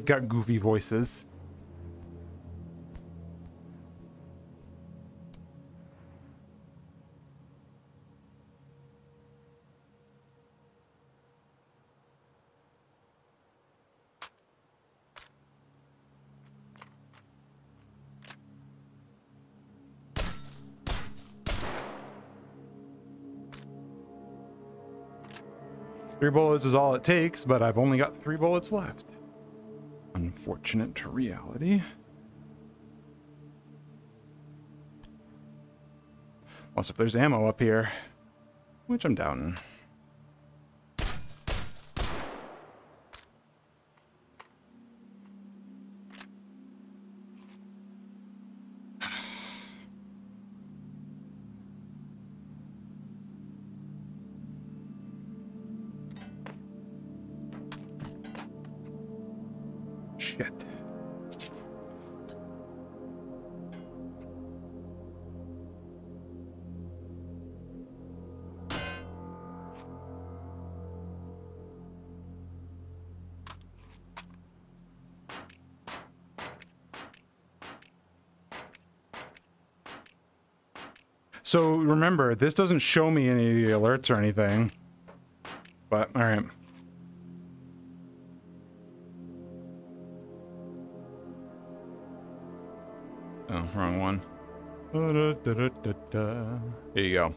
They've got goofy voices. Three bullets is all it takes, but I've only got three bullets left. Unfortunate reality. Plus, if there's ammo up here, which I'm doubting. This doesn't show me any of the alerts or anything. But, alright. Oh, wrong one. Da-da-da-da-da-da. Here you go.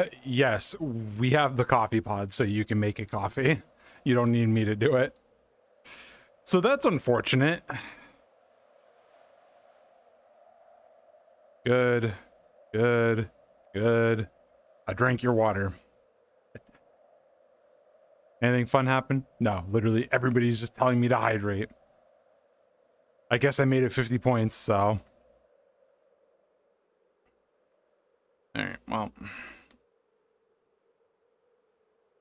Uh, yes, we have the coffee pod so you can make a coffee. You don't need me to do it. So that's unfortunate. Good, good, good. I drank your water. Anything fun happen? No, literally everybody's just telling me to hydrate. I guess I made it 50 points, so. Alright, well.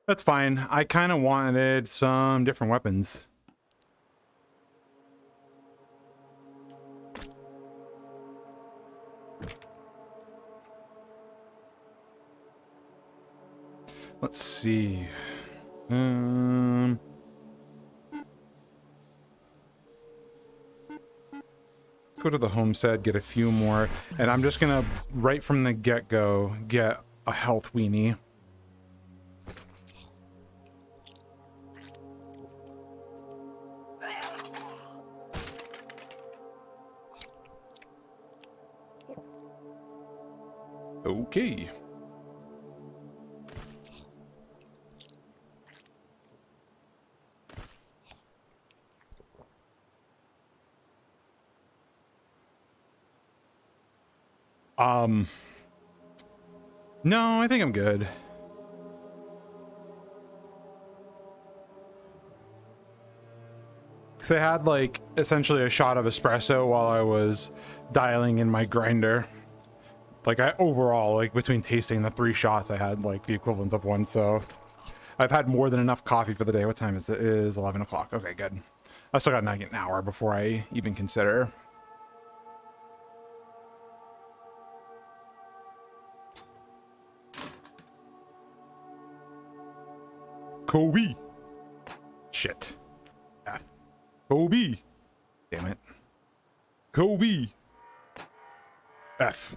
That's fine. I kind of wanted some different weapons. Let's see. Um. Go to the homestead, get a few more, and I'm just gonna right from the get-go get a health weenie. Okay. Um, no, I think I'm good. Cause I had like essentially a shot of espresso while I was dialing in my grinder. Like I overall, like between tasting the three shots, I had like the equivalent of one. So I've had more than enough coffee for the day. What time is it? It is 11 o'clock. Okay, good. I still got an hour before I even consider Kobe. Shit. F. Kobe. Damn it. Kobe. F.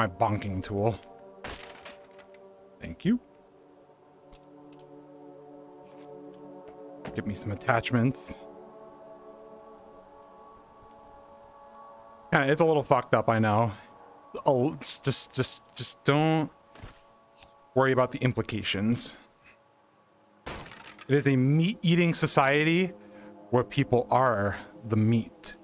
my bonking tool. Thank you. Get me some attachments. Yeah, it's a little fucked up, I know. Oh, just, just, just don't worry about the implications. It is a meat-eating society where people are the meat.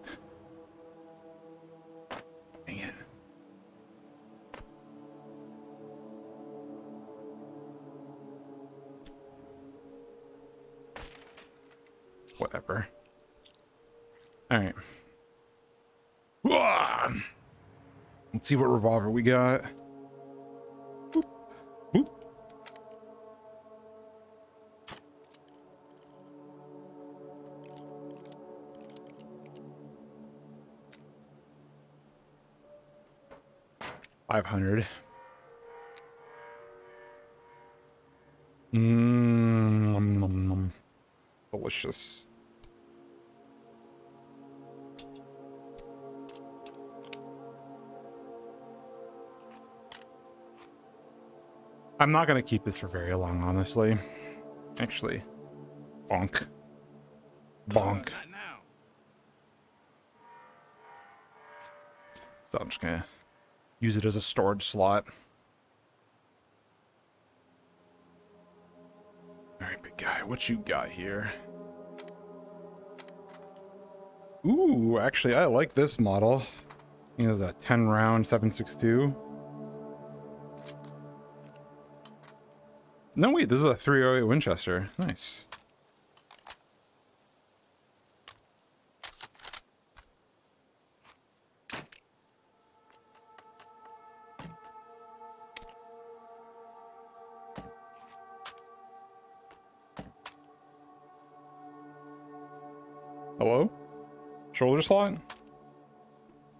Let's see what revolver we got. Boop. Five hundred. Mmm. Delicious. I'm not going to keep this for very long, honestly. Actually, bonk. Bonk. So I'm just going to use it as a storage slot. All right, big guy, what you got here? Ooh, actually, I like this model. It has a 10 round 762. No, wait, this is a 308 Winchester. Nice. Hello? Shoulder slot?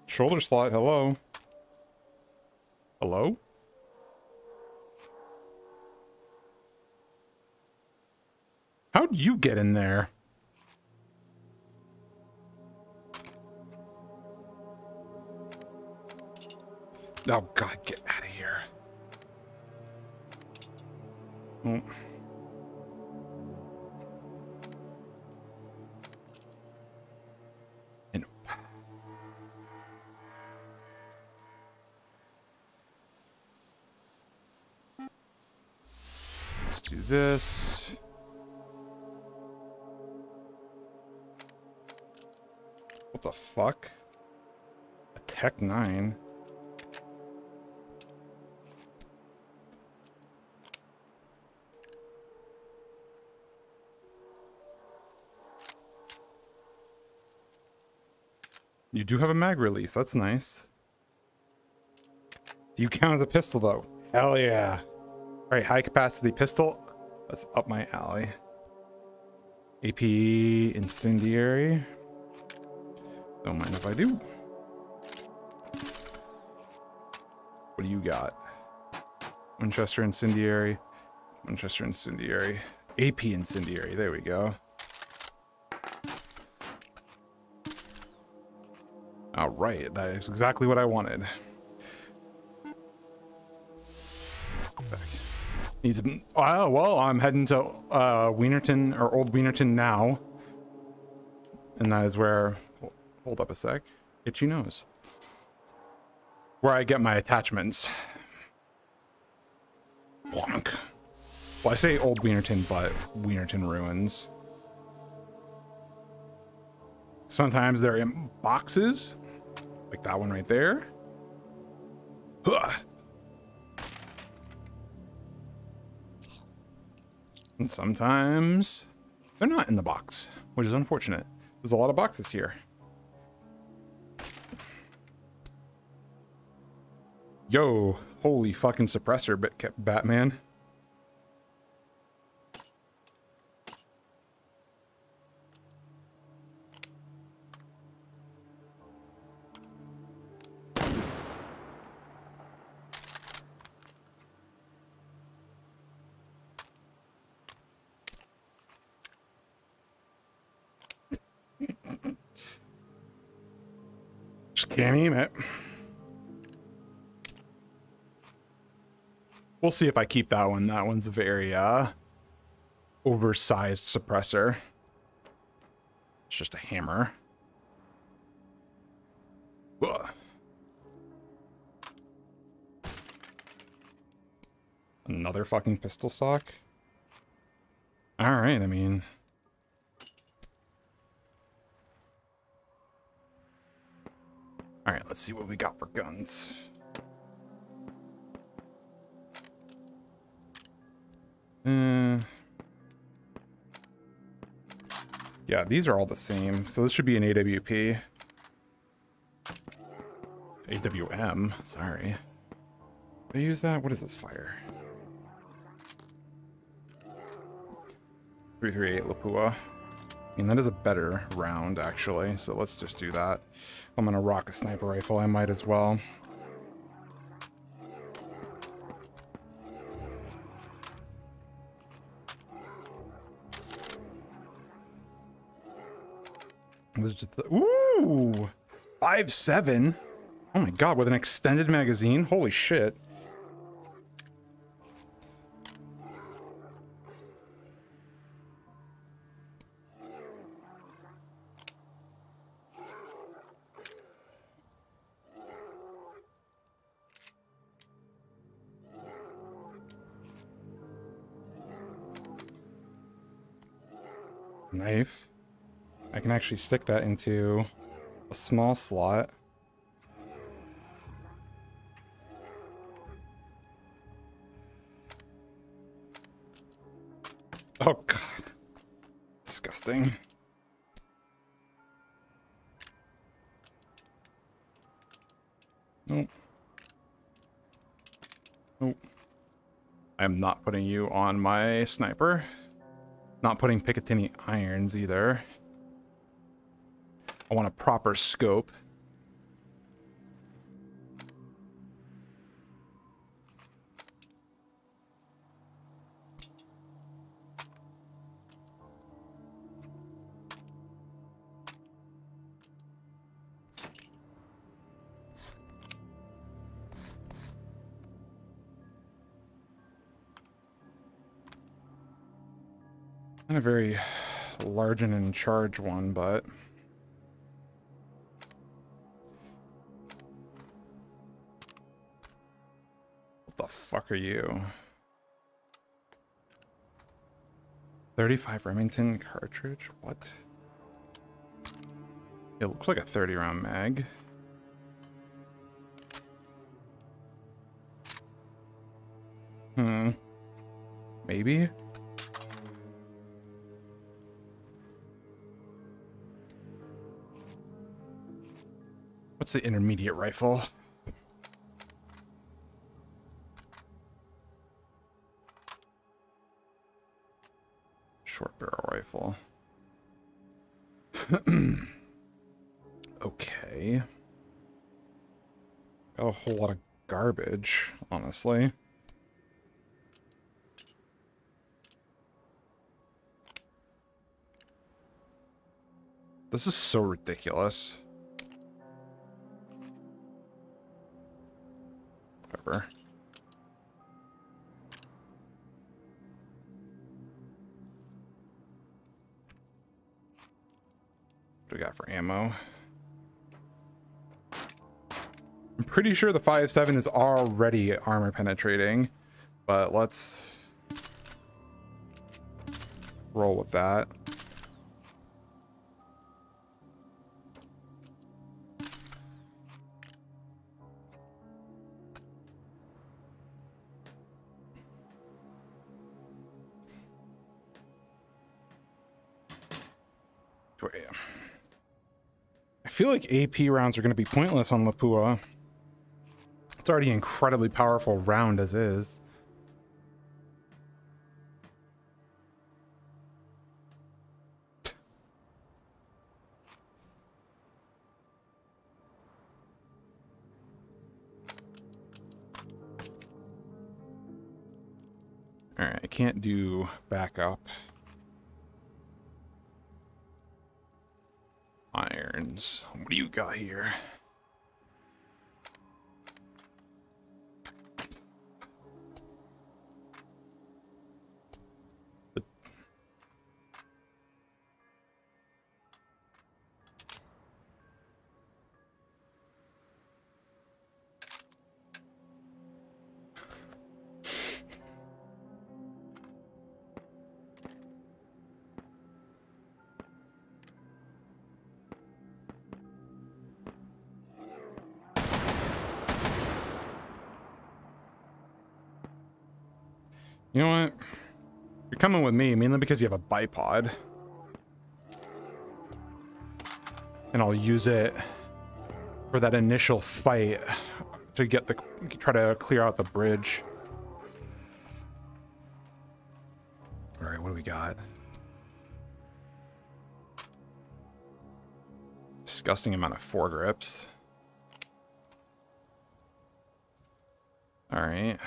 Shoulder slot, hello? Hello? You get in there? Oh god, get out of here. Oh. You do have a mag release. That's nice. Do you count as a pistol, though? Hell yeah. All right, high capacity pistol. That's up my alley. AP incendiary. Don't mind if I do. What do you got? Winchester incendiary. Winchester incendiary. AP incendiary. There we go. All right, that is exactly what I wanted. Back. Needs. Oh well, I'm heading to uh, Wienerton or Old Wienerton now, and that is where. Hold up a sec. Itchy nose. Where I get my attachments. Plonk. Well, I say Old Wienerton, but Wienerton ruins. Sometimes they're in boxes, like that one right there. Huh. And sometimes they're not in the box, which is unfortunate. There's a lot of boxes here. Yo, holy fucking suppressor, Batman. We'll see if I keep that one. That one's a very uh, oversized suppressor. It's just a hammer. Ugh. Another fucking pistol stock? Alright, I mean... let's see what we got for guns. Uh, yeah, these are all the same. So this should be an AWP. AWM, sorry. They use that? What is this fire? 338 Lapua. I mean, that is a better round, actually. So let's just do that. I'm gonna rock a sniper rifle. I might as well. This is just the, ooh, five seven. Oh my god, with an extended magazine. Holy shit. Actually stick that into a small slot. Oh god. Disgusting. Nope. Nope. I'm not putting you on my sniper. Not putting Picatinny irons either. I want a proper scope. Not a very large and in charge one, but... fuck are you? 35 Remington cartridge? What? It looks like a 30 round mag. Hmm. Maybe? What's the intermediate rifle? Whole lot of garbage, honestly. This is so ridiculous. Whatever. What do we got for ammo? I'm pretty sure the 5.7 is already armor penetrating, but let's roll with that. I feel like AP rounds are going to be pointless on Lapua. It's already incredibly powerful round as is. Alright, I can't do backup. Irons. What do you got here? With me, mainly because you have a bipod. And I'll use it for that initial fight to get the try to clear out the bridge. All right, what do we got? Disgusting amount of foregrips. All right.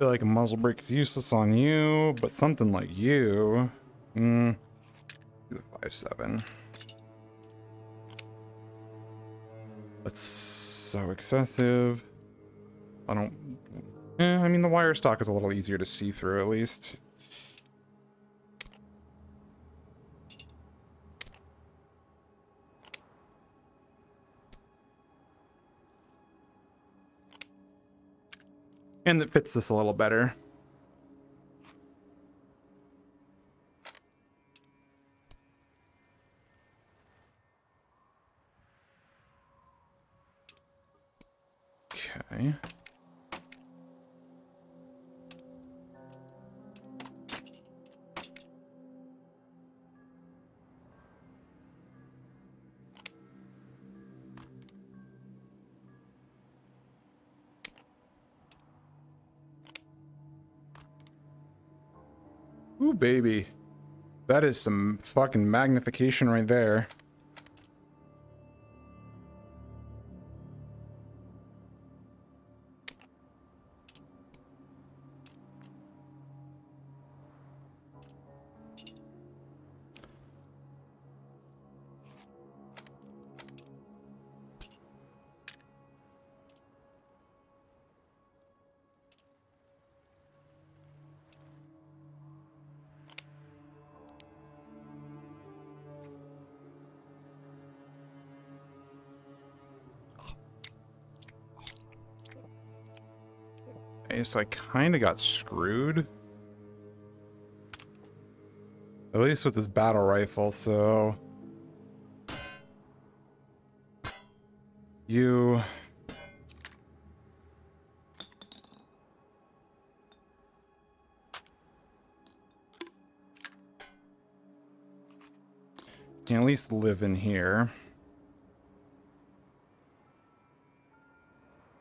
Feel like a muzzle is useless on you, but something like you. Hmm. Do the five seven. That's so excessive. I don't. Eh, I mean, the wire stock is a little easier to see through, at least. And it fits this a little better. Baby. That is some fucking magnification right there. So I kind of got screwed. At least with this battle rifle, so... You... Can at least live in here.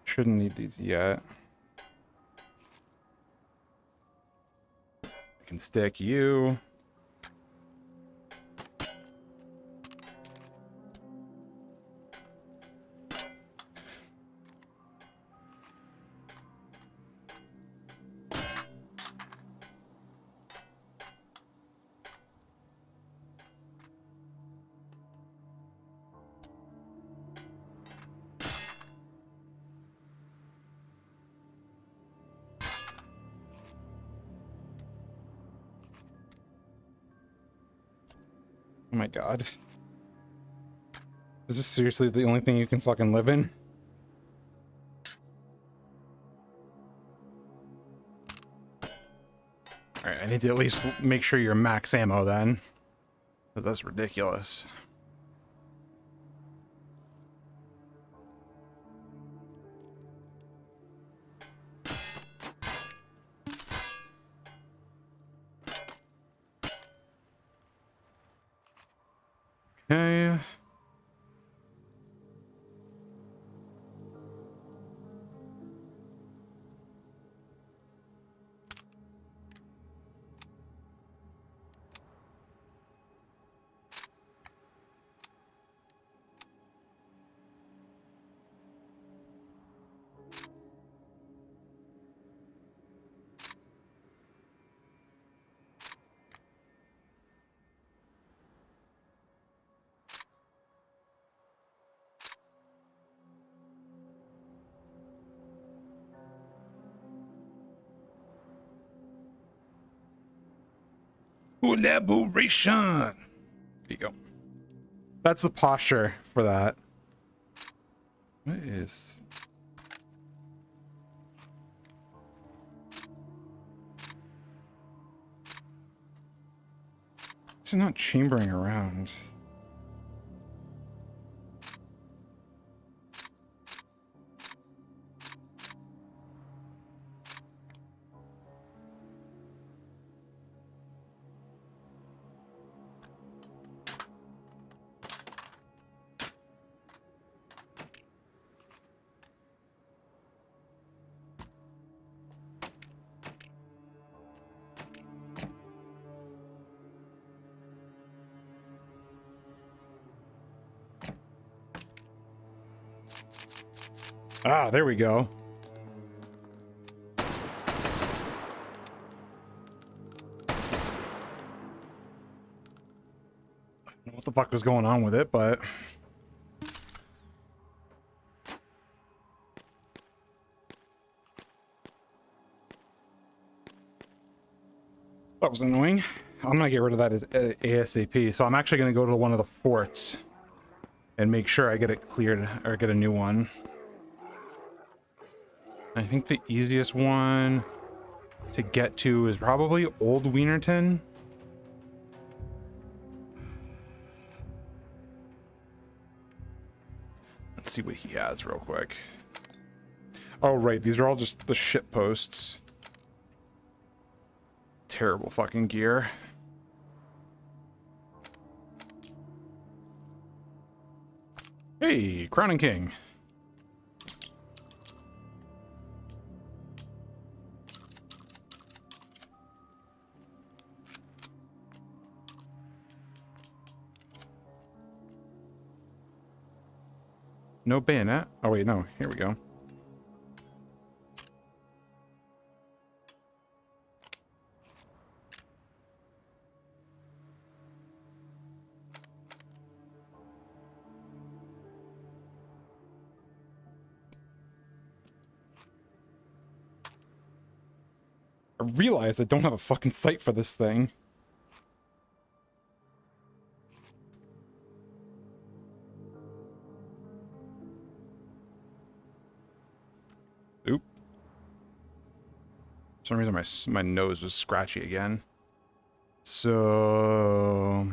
Shouldn't need these yet. Stick you. God. Is this seriously the only thing you can fucking live in? Alright, I need to at least make sure you're max ammo then. Because that's ridiculous. Collaboration. There you go. That's the posture for that. What is? It's not chambering around. Ah, there we go. I don't know what the fuck was going on with it, but... That was annoying. I'm gonna get rid of that as uh, ASAP. So I'm actually gonna go to one of the forts and make sure I get it cleared or get a new one. I think the easiest one to get to is probably Old Wienerton. Let's see what he has real quick. Oh, right. These are all just the ship posts. Terrible fucking gear. Hey, Crown and King. No bayonet. Oh wait, no. Here we go. I realize I don't have a fucking sight for this thing. Some reason my my nose was scratchy again. So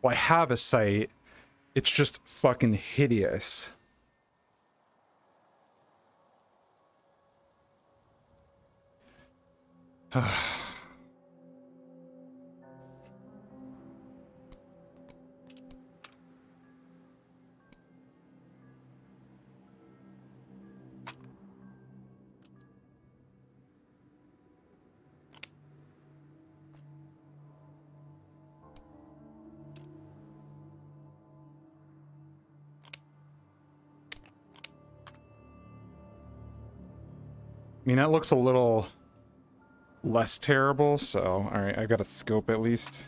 well, I have a sight. It's just fucking hideous. mean, that looks a little less terrible, so all right, I got a scope at least.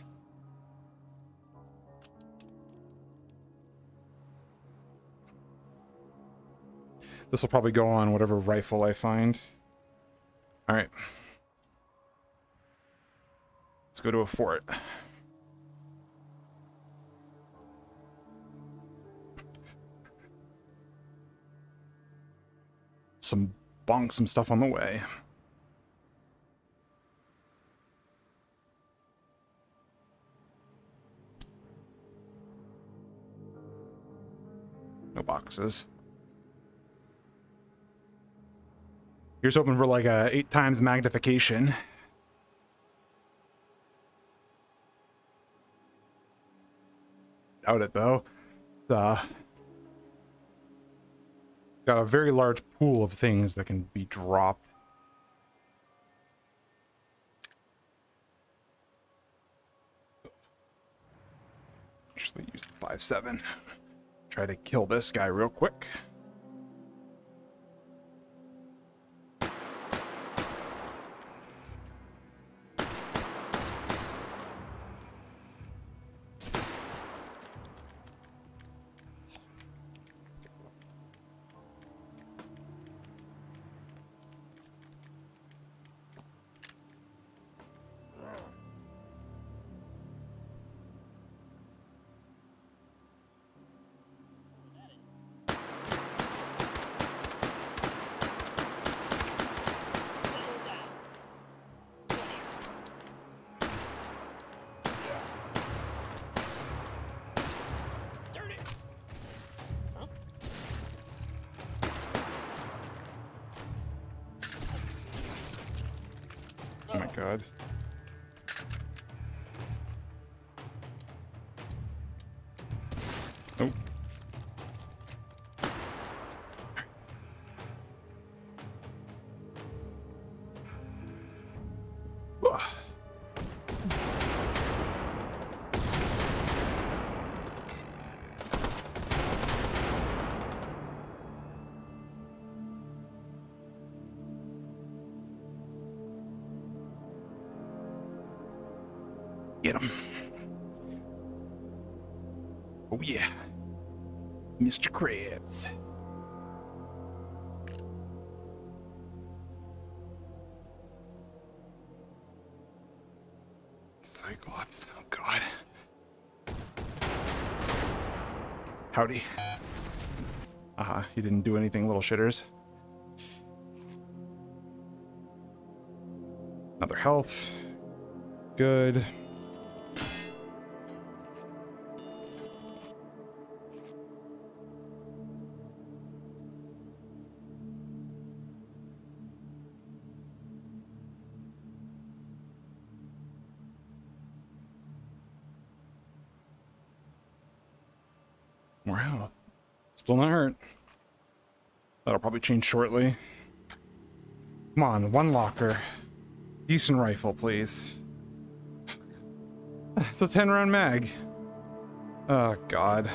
This will probably go on whatever rifle I find. All right. Let's go to a fort. Some bonk some stuff on the way. No boxes. Here's hoping for like a eight times magnification. Doubt it though. Uh, got a very large pool of things that can be dropped. Actually, use the five seven. Try to kill this guy real quick. God. Get him. Oh yeah. Mr. Krabs. Cyclops. Oh god. Howdy. Uh-huh. You didn't do anything, little shitters. Another health. Good. 14 shortly. Come on, one locker. Decent rifle, please. it's a 10 round mag. Oh, God.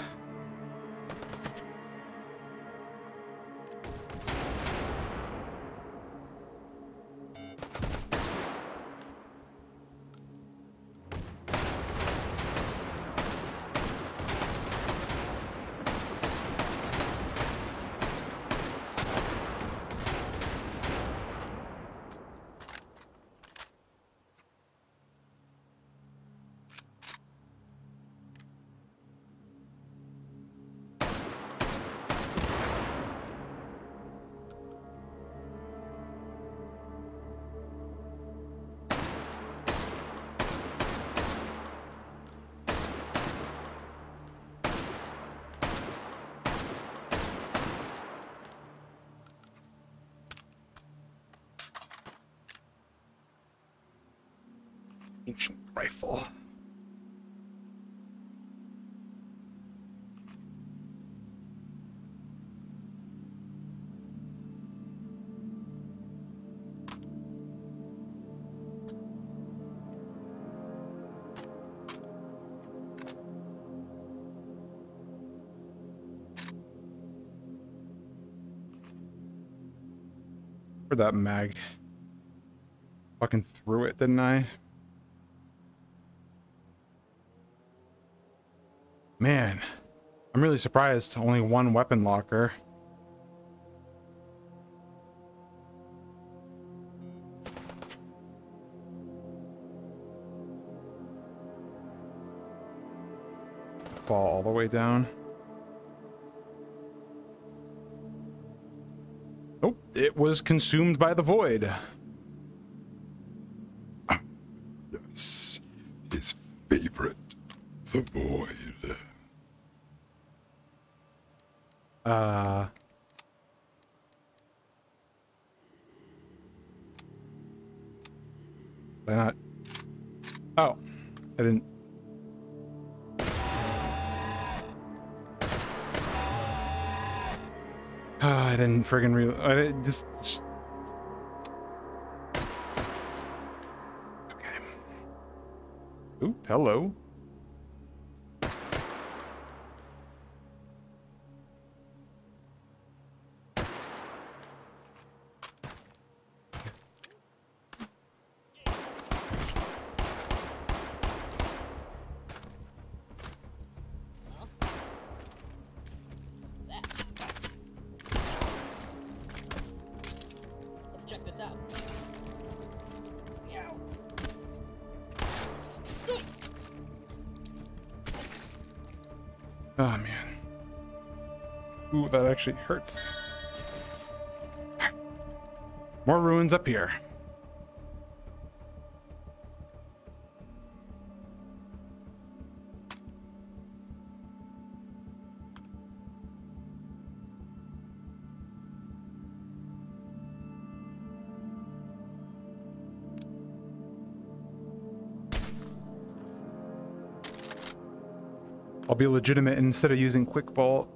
For that mag. Fucking threw it, didn't I? Man, I'm really surprised. Only one weapon locker. Fall all the way down. It was consumed by the void. Friggin' real. I just, just. Okay. Ooh, hello. Oh man. Ooh, that actually hurts. More ruins up here. I'll be legitimate instead of using quick ball.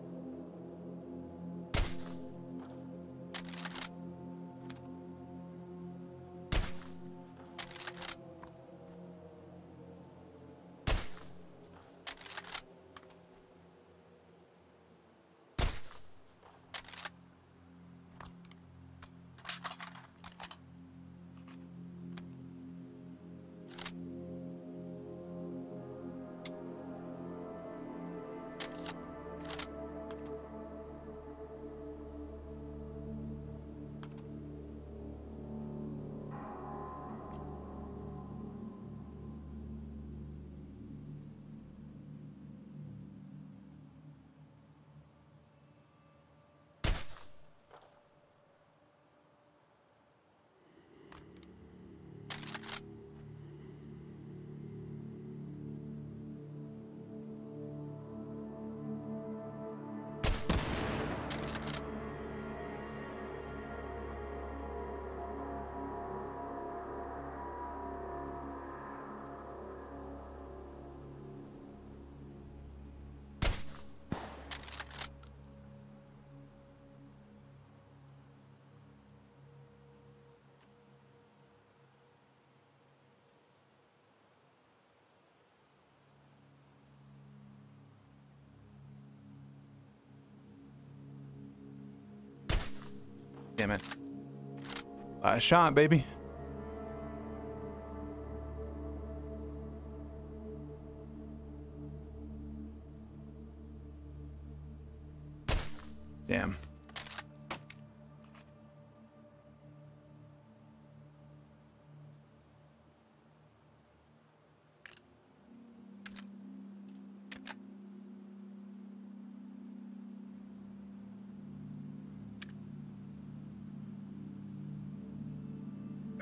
Last shot, baby.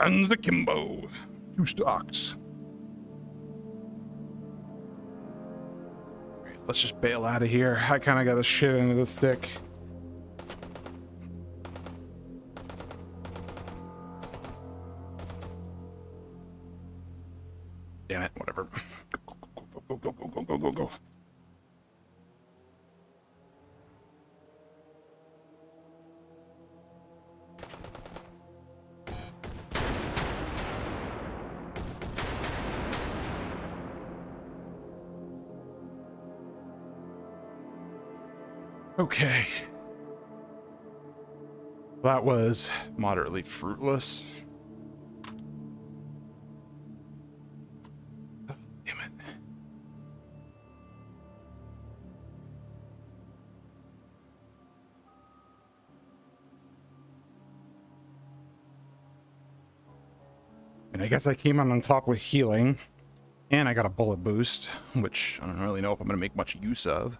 And the Kimbo. Two stocks. Let's just bail out of here. I kind of got the shit into the stick. Moderately fruitless. Damn it. And I guess I came out on top with healing. And I got a bullet boost, which I don't really know if I'm going to make much use of.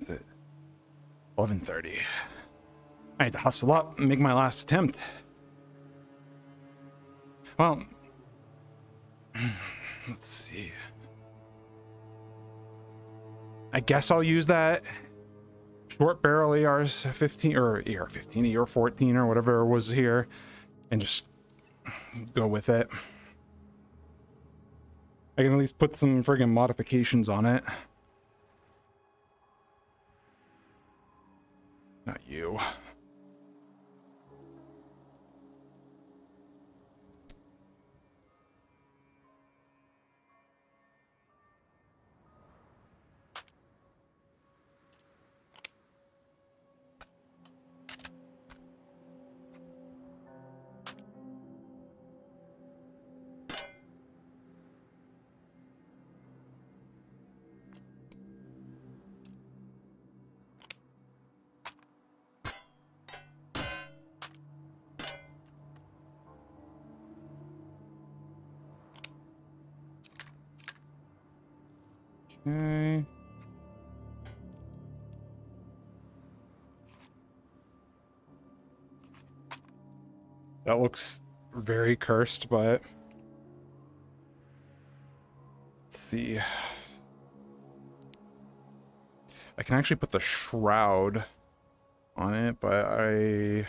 Is it 11:30? I need to hustle up and make my last attempt. Well, let's see. I guess I'll use that short barrel ARs 15 or AR 15 AR 14 or whatever it was here and just go with it. I can at least put some friggin' modifications on it. Not you. That looks very cursed, but let's see. I can actually put the shroud on it, but I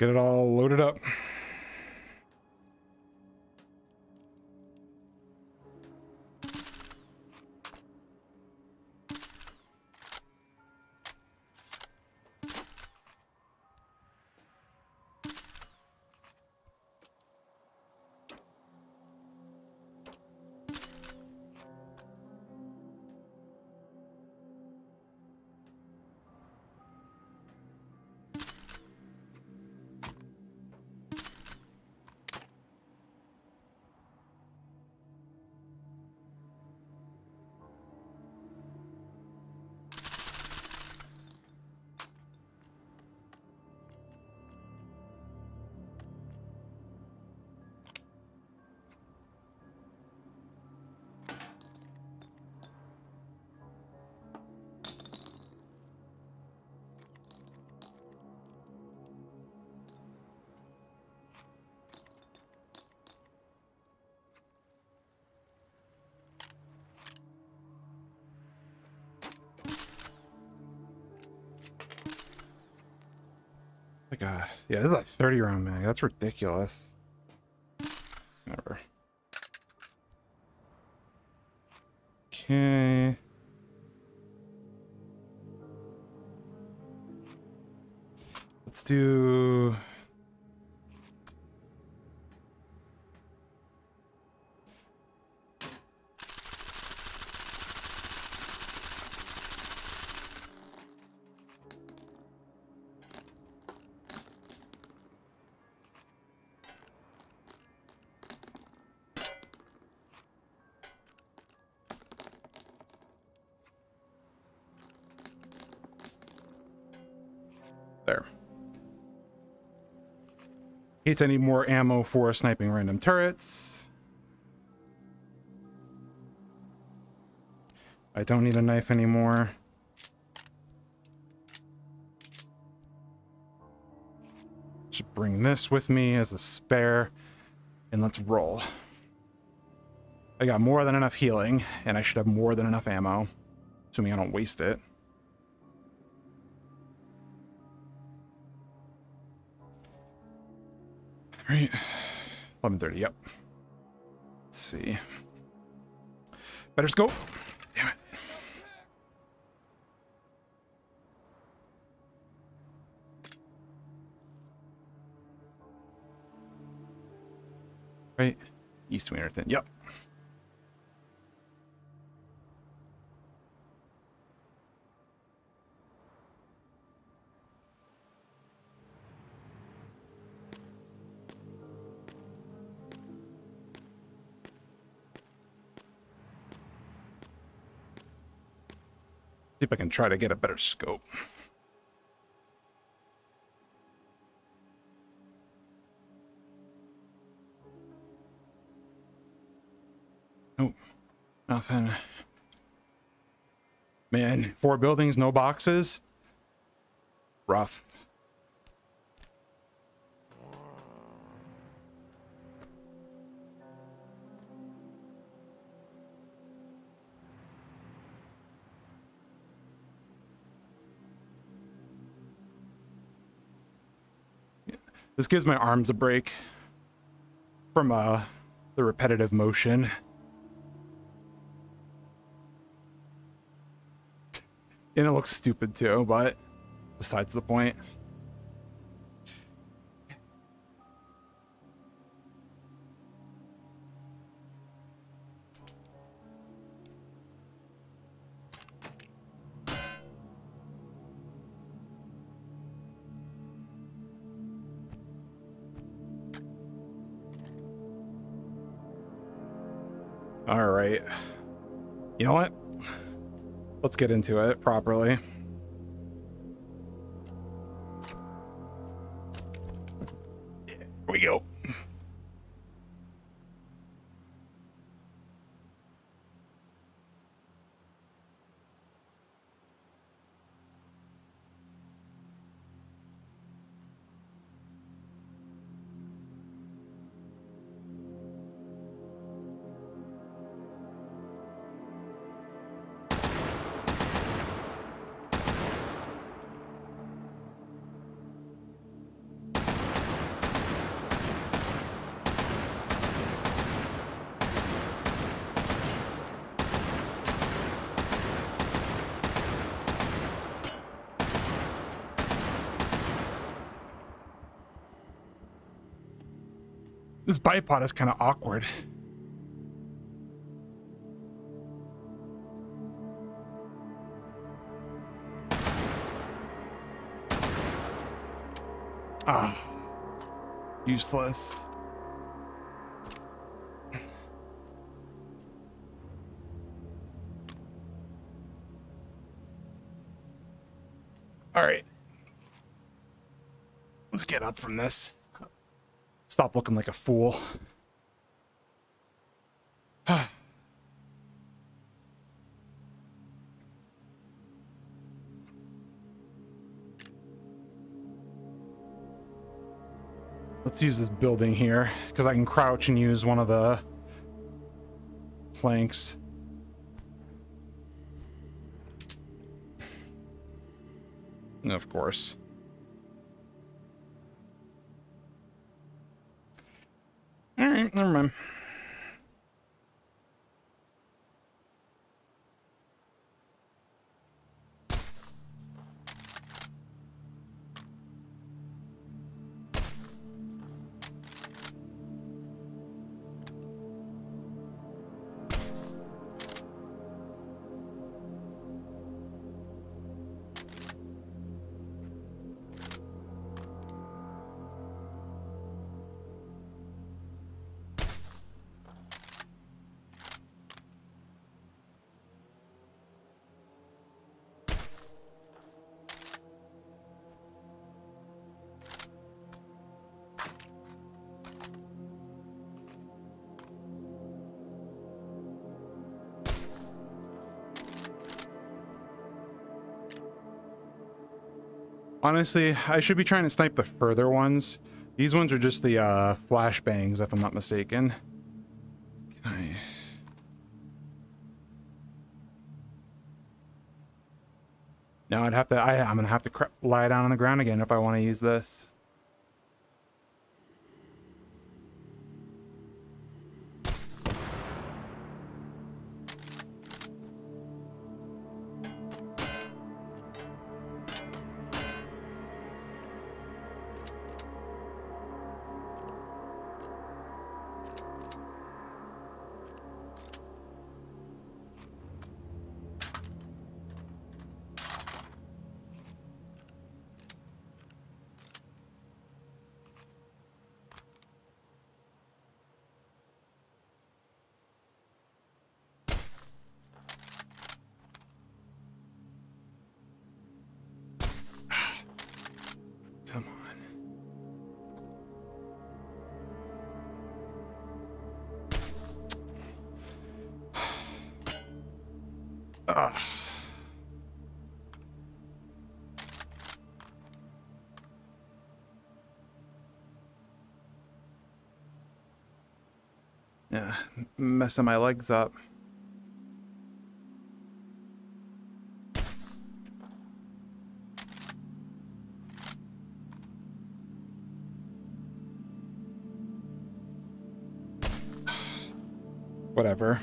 get it all loaded up. Yeah, this is a 30 round mag. That's ridiculous. Case I need more ammo for sniping random turrets. I don't need a knife anymore. Should bring this with me as a spare. And let's roll. I got more than enough healing, and I should have more than enough ammo. Assuming I don't waste it. Right. 11.30, yep. Let's see. Better scope. Damn it. Right. East Wienerton, yep. If I can try to get a better scope. Nope. Nothing. Man, four buildings, no boxes. Rough. This gives my arms a break from uh, the repetitive motion. And it looks stupid too, but besides the point. Get into it properly. Here we go. Bipod is kind of awkward. Ah. Useless. All right. Let's get up from this. Stop looking like a fool. Let's use this building here, because I can crouch and use one of the planks. Of course. Honestly, I should be trying to snipe the further ones. These ones are just the uh, flashbangs, if I'm not mistaken. Can I... No, I'd have to. I, I'm gonna have to lie down on the ground again if I want to use this. Messing my legs up. Whatever.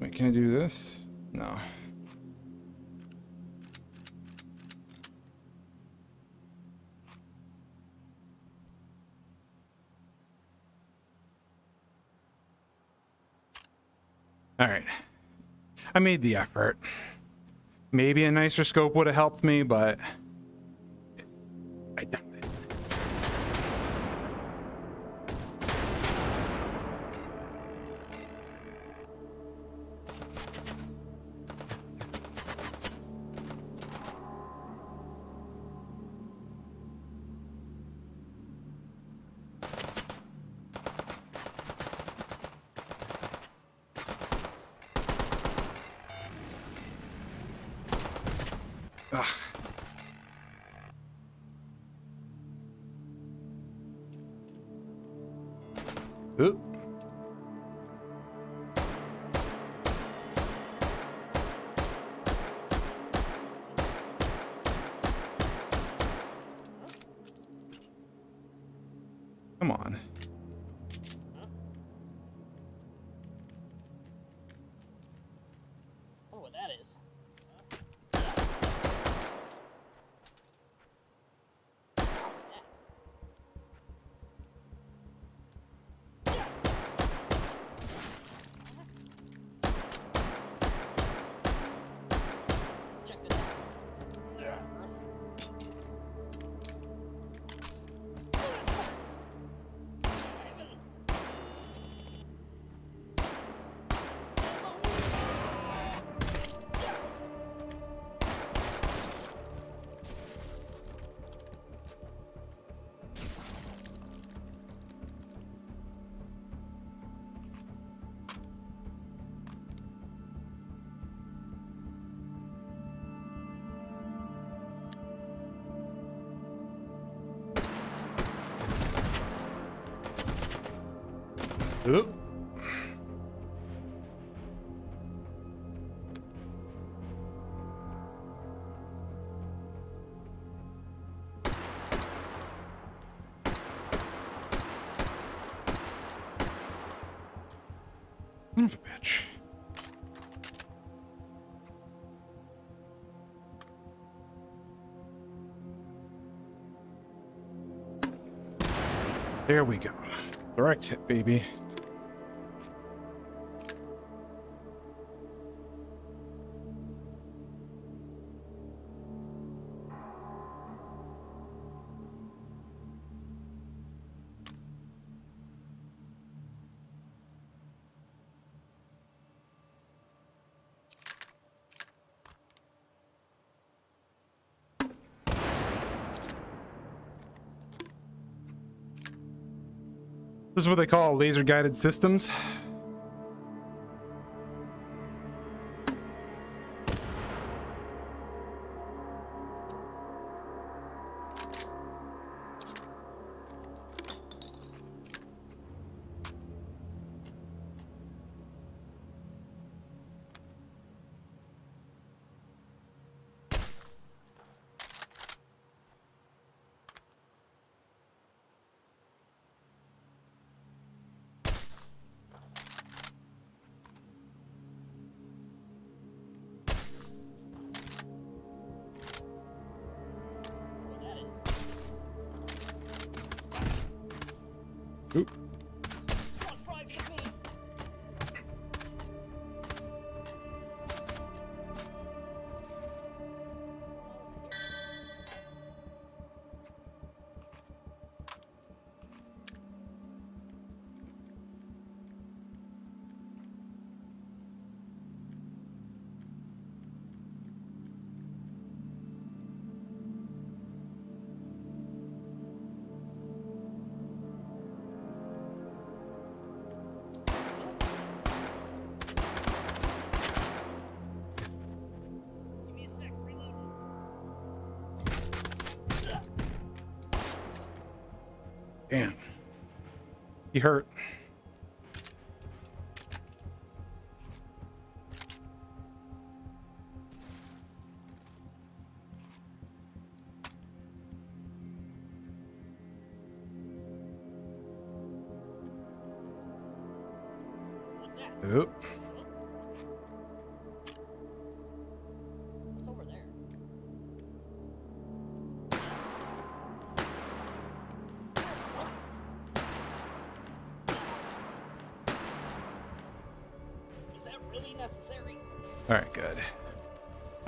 Wait, can I do this? No. All right. I made the effort. Maybe a nicer scope would have helped me, but Oop. There we go. Direct hit, baby. What they call laser guided systems.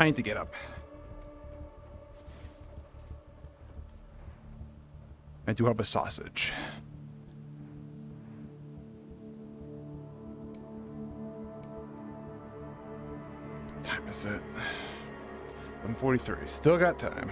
I to get up. I do have a sausage. What time is it? 143. Still got time.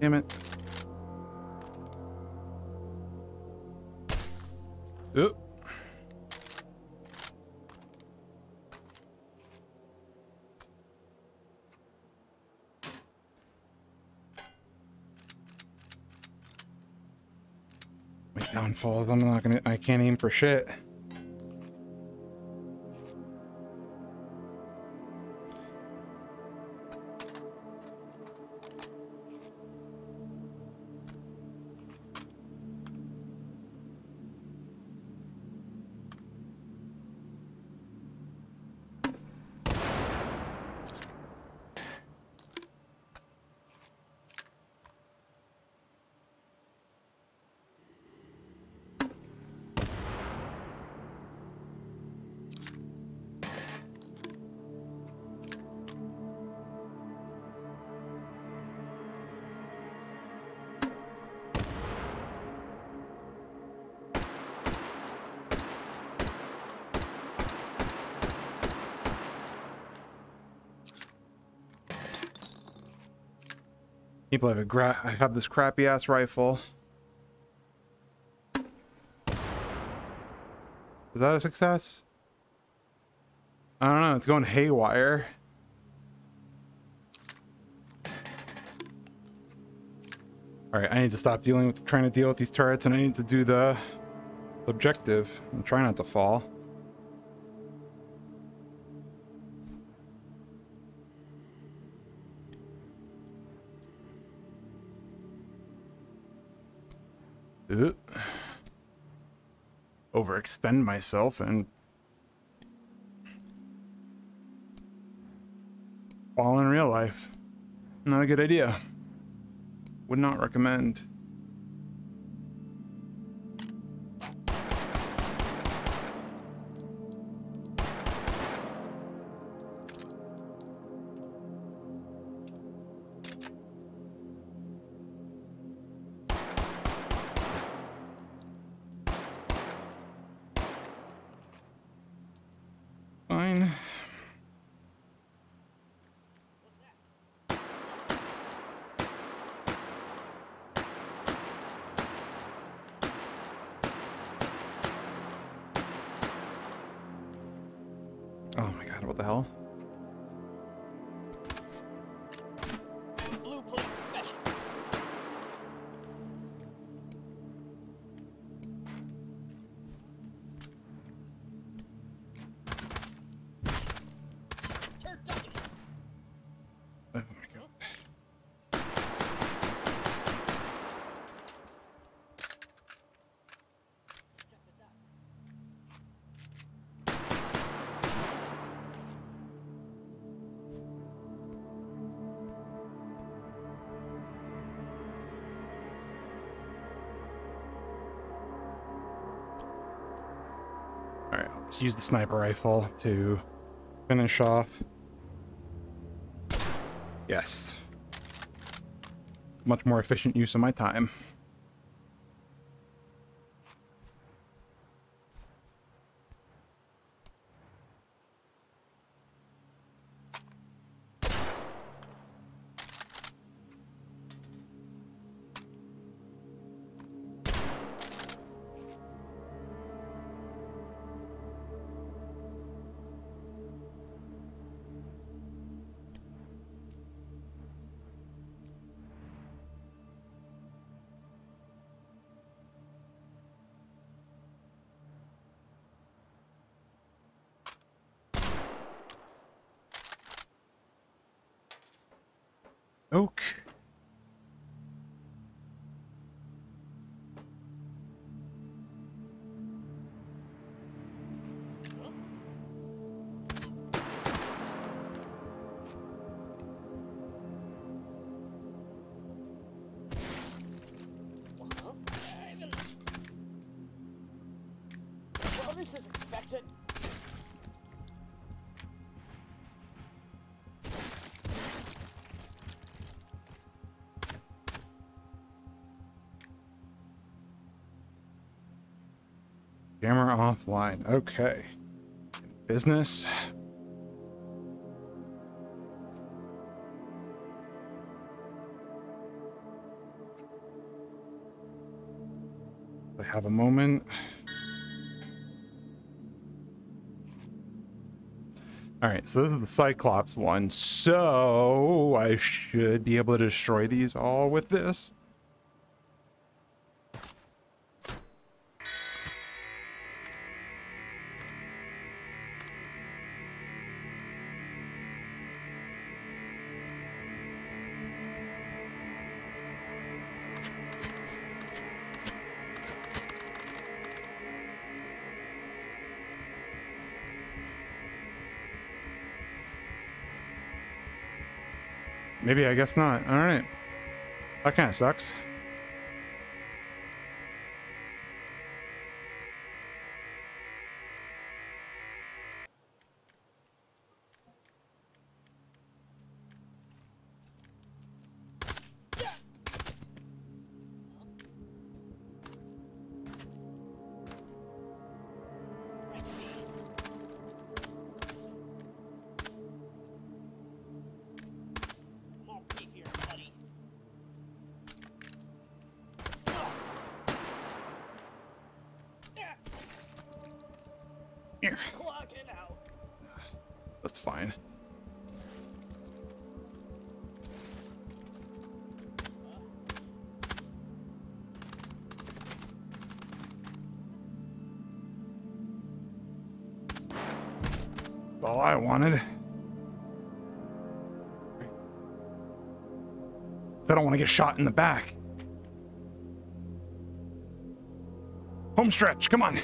Damn it. Oop. My downfall is I'm not gonna I can't aim for shit. Gra- I have this crappy ass rifle. Is that a success? I don't know. It's going haywire. All right, I need to stop dealing with trying to deal with these turrets, and I need to do the, the objective and try not to fall. Overextend myself and fall in real life. Not a good idea. Would not recommend. Let's use the sniper rifle to finish off. Yes. Much more efficient use of my time. Well, this is expected. Camera offline. Okay. Business. I have a moment. All right, so this is the Cyclops one. So I should be able to destroy these all with this. I guess not. All right. That kind of sucks. Shot in the back. Home stretch, come on.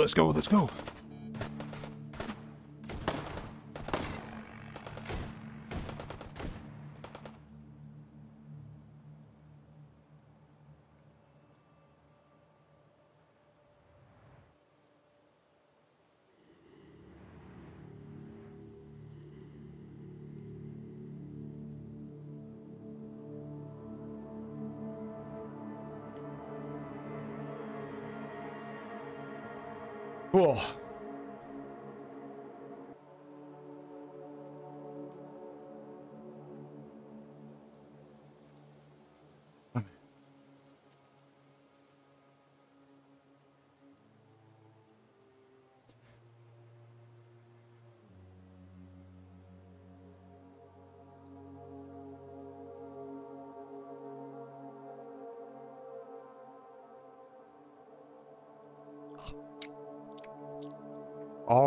Let's go, let's go,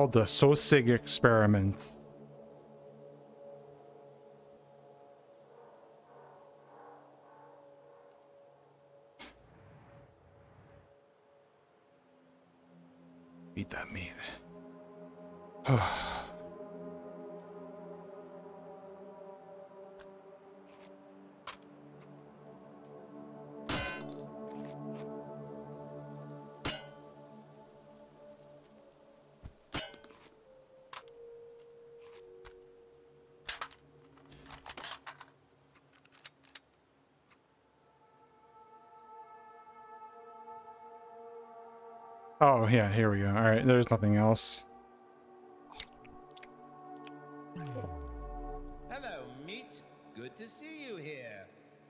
All the Sosig experiments. Right, there's nothing else. Hello, meat. Good to see you here.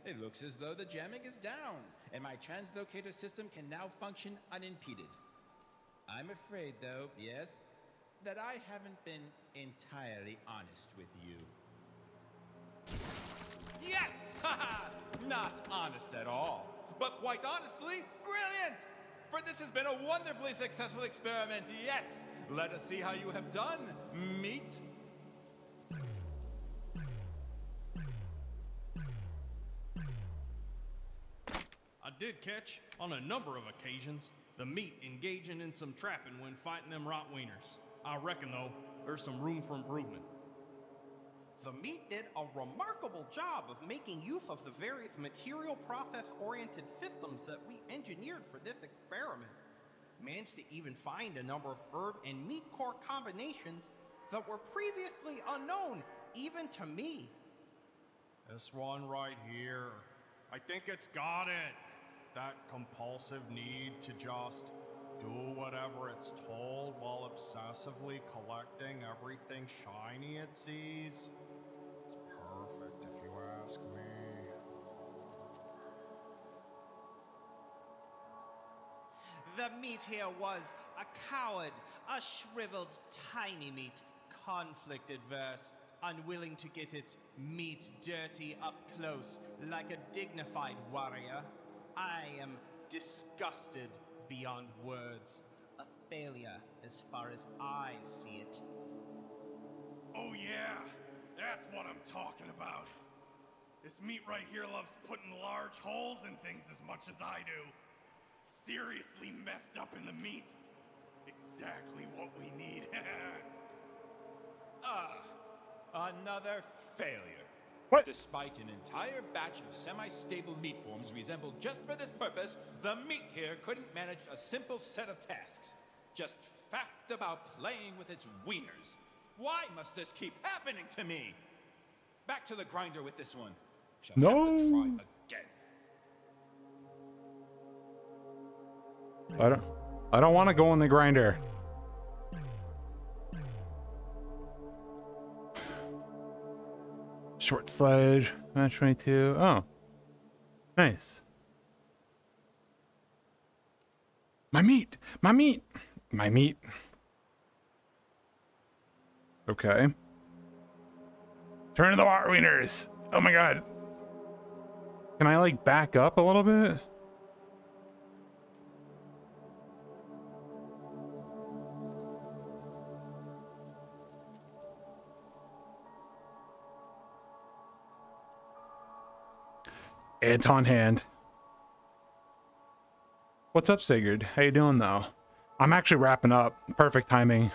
It looks as though the jamming is down, and my translocator system can now function unimpeded. I'm afraid, though, yes, that I haven't been entirely honest with you. Yes! Not honest at all. But quite honestly, brilliant! For this has been a wonderfully successful experiment, yes! Let us see how you have done, meat. I did catch, on a number of occasions, the meat engaging in some trapping when fighting them Rotweiners. I reckon, though, there's some room for improvement. The meat did a remarkable job of making use of the various material process oriented systems that we engineered for this experiment. Managed to even find a number of herb and meat core combinations that were previously unknown even to me. This one right here. I think it's got it. That compulsive need to just do whatever it's told while obsessively collecting everything shiny it sees. Ask me. The meat here was a coward, a shriveled tiny meat, conflict adverse, unwilling to get its meat dirty up close like a dignified warrior. I am disgusted beyond words. A failure as far as I see it. Oh, yeah, that's what I'm talking about. This meat right here loves putting large holes in things as much as I do. Seriously messed up in the meat. Exactly what we need. Ah, another failure. What? Despite an entire batch of semi-stable meat forms resembled just for this purpose, the meat here couldn't manage a simple set of tasks. Just faffed about playing with its wieners. Why must this keep happening to me? Back to the grinder with this one. Shall No. have to try again. I don't. I don't want to go in the grinder. Short sledge, match uh, 22. Oh. Nice. My meat! My meat! My meat. Okay. Turn to the water wieners! Oh my god. Can I like back up a little bit? Anton Hand. What's up, Sigurd? How you doing, though? I'm actually wrapping up. Perfect timing.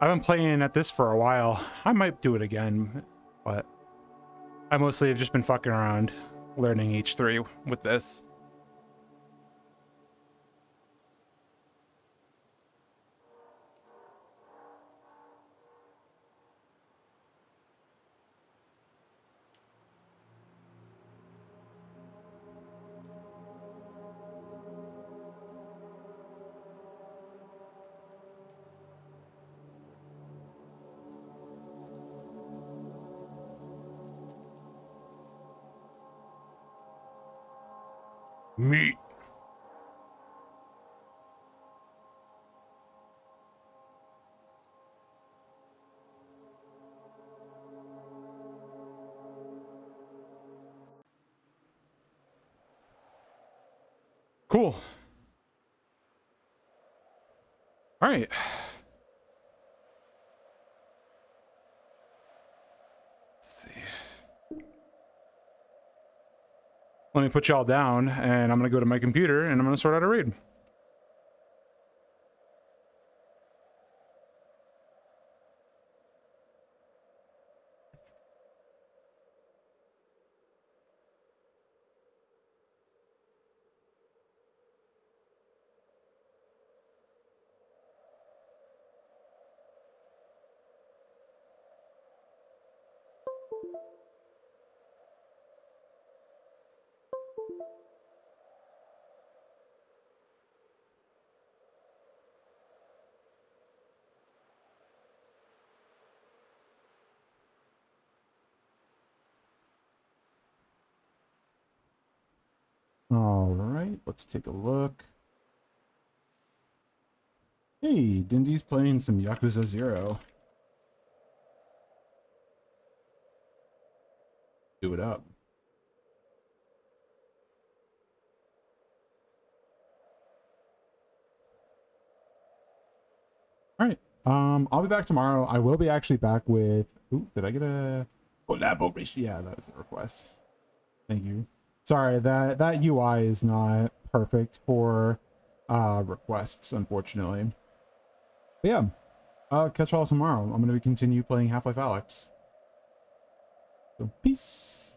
I've been playing at this for a while. I might do it again, but I mostly have just been fucking around, learning H3 with this. All right. Let's see. Let me put y'all down and I'm going to go to my computer and I'm going to sort out a raid. Take a look. Hey, Dindy's playing some Yakuza Zero. Do it up. All right. Um, I'll be back tomorrow. I will be actually back with. Ooh, did I get a collaboration? Yeah, that was a request. Thank you. Sorry, that that UI is not perfect for uh requests, unfortunately. But yeah, uh, catch y'all tomorrow. I'm gonna continue playing Half-Life Alyx. So peace.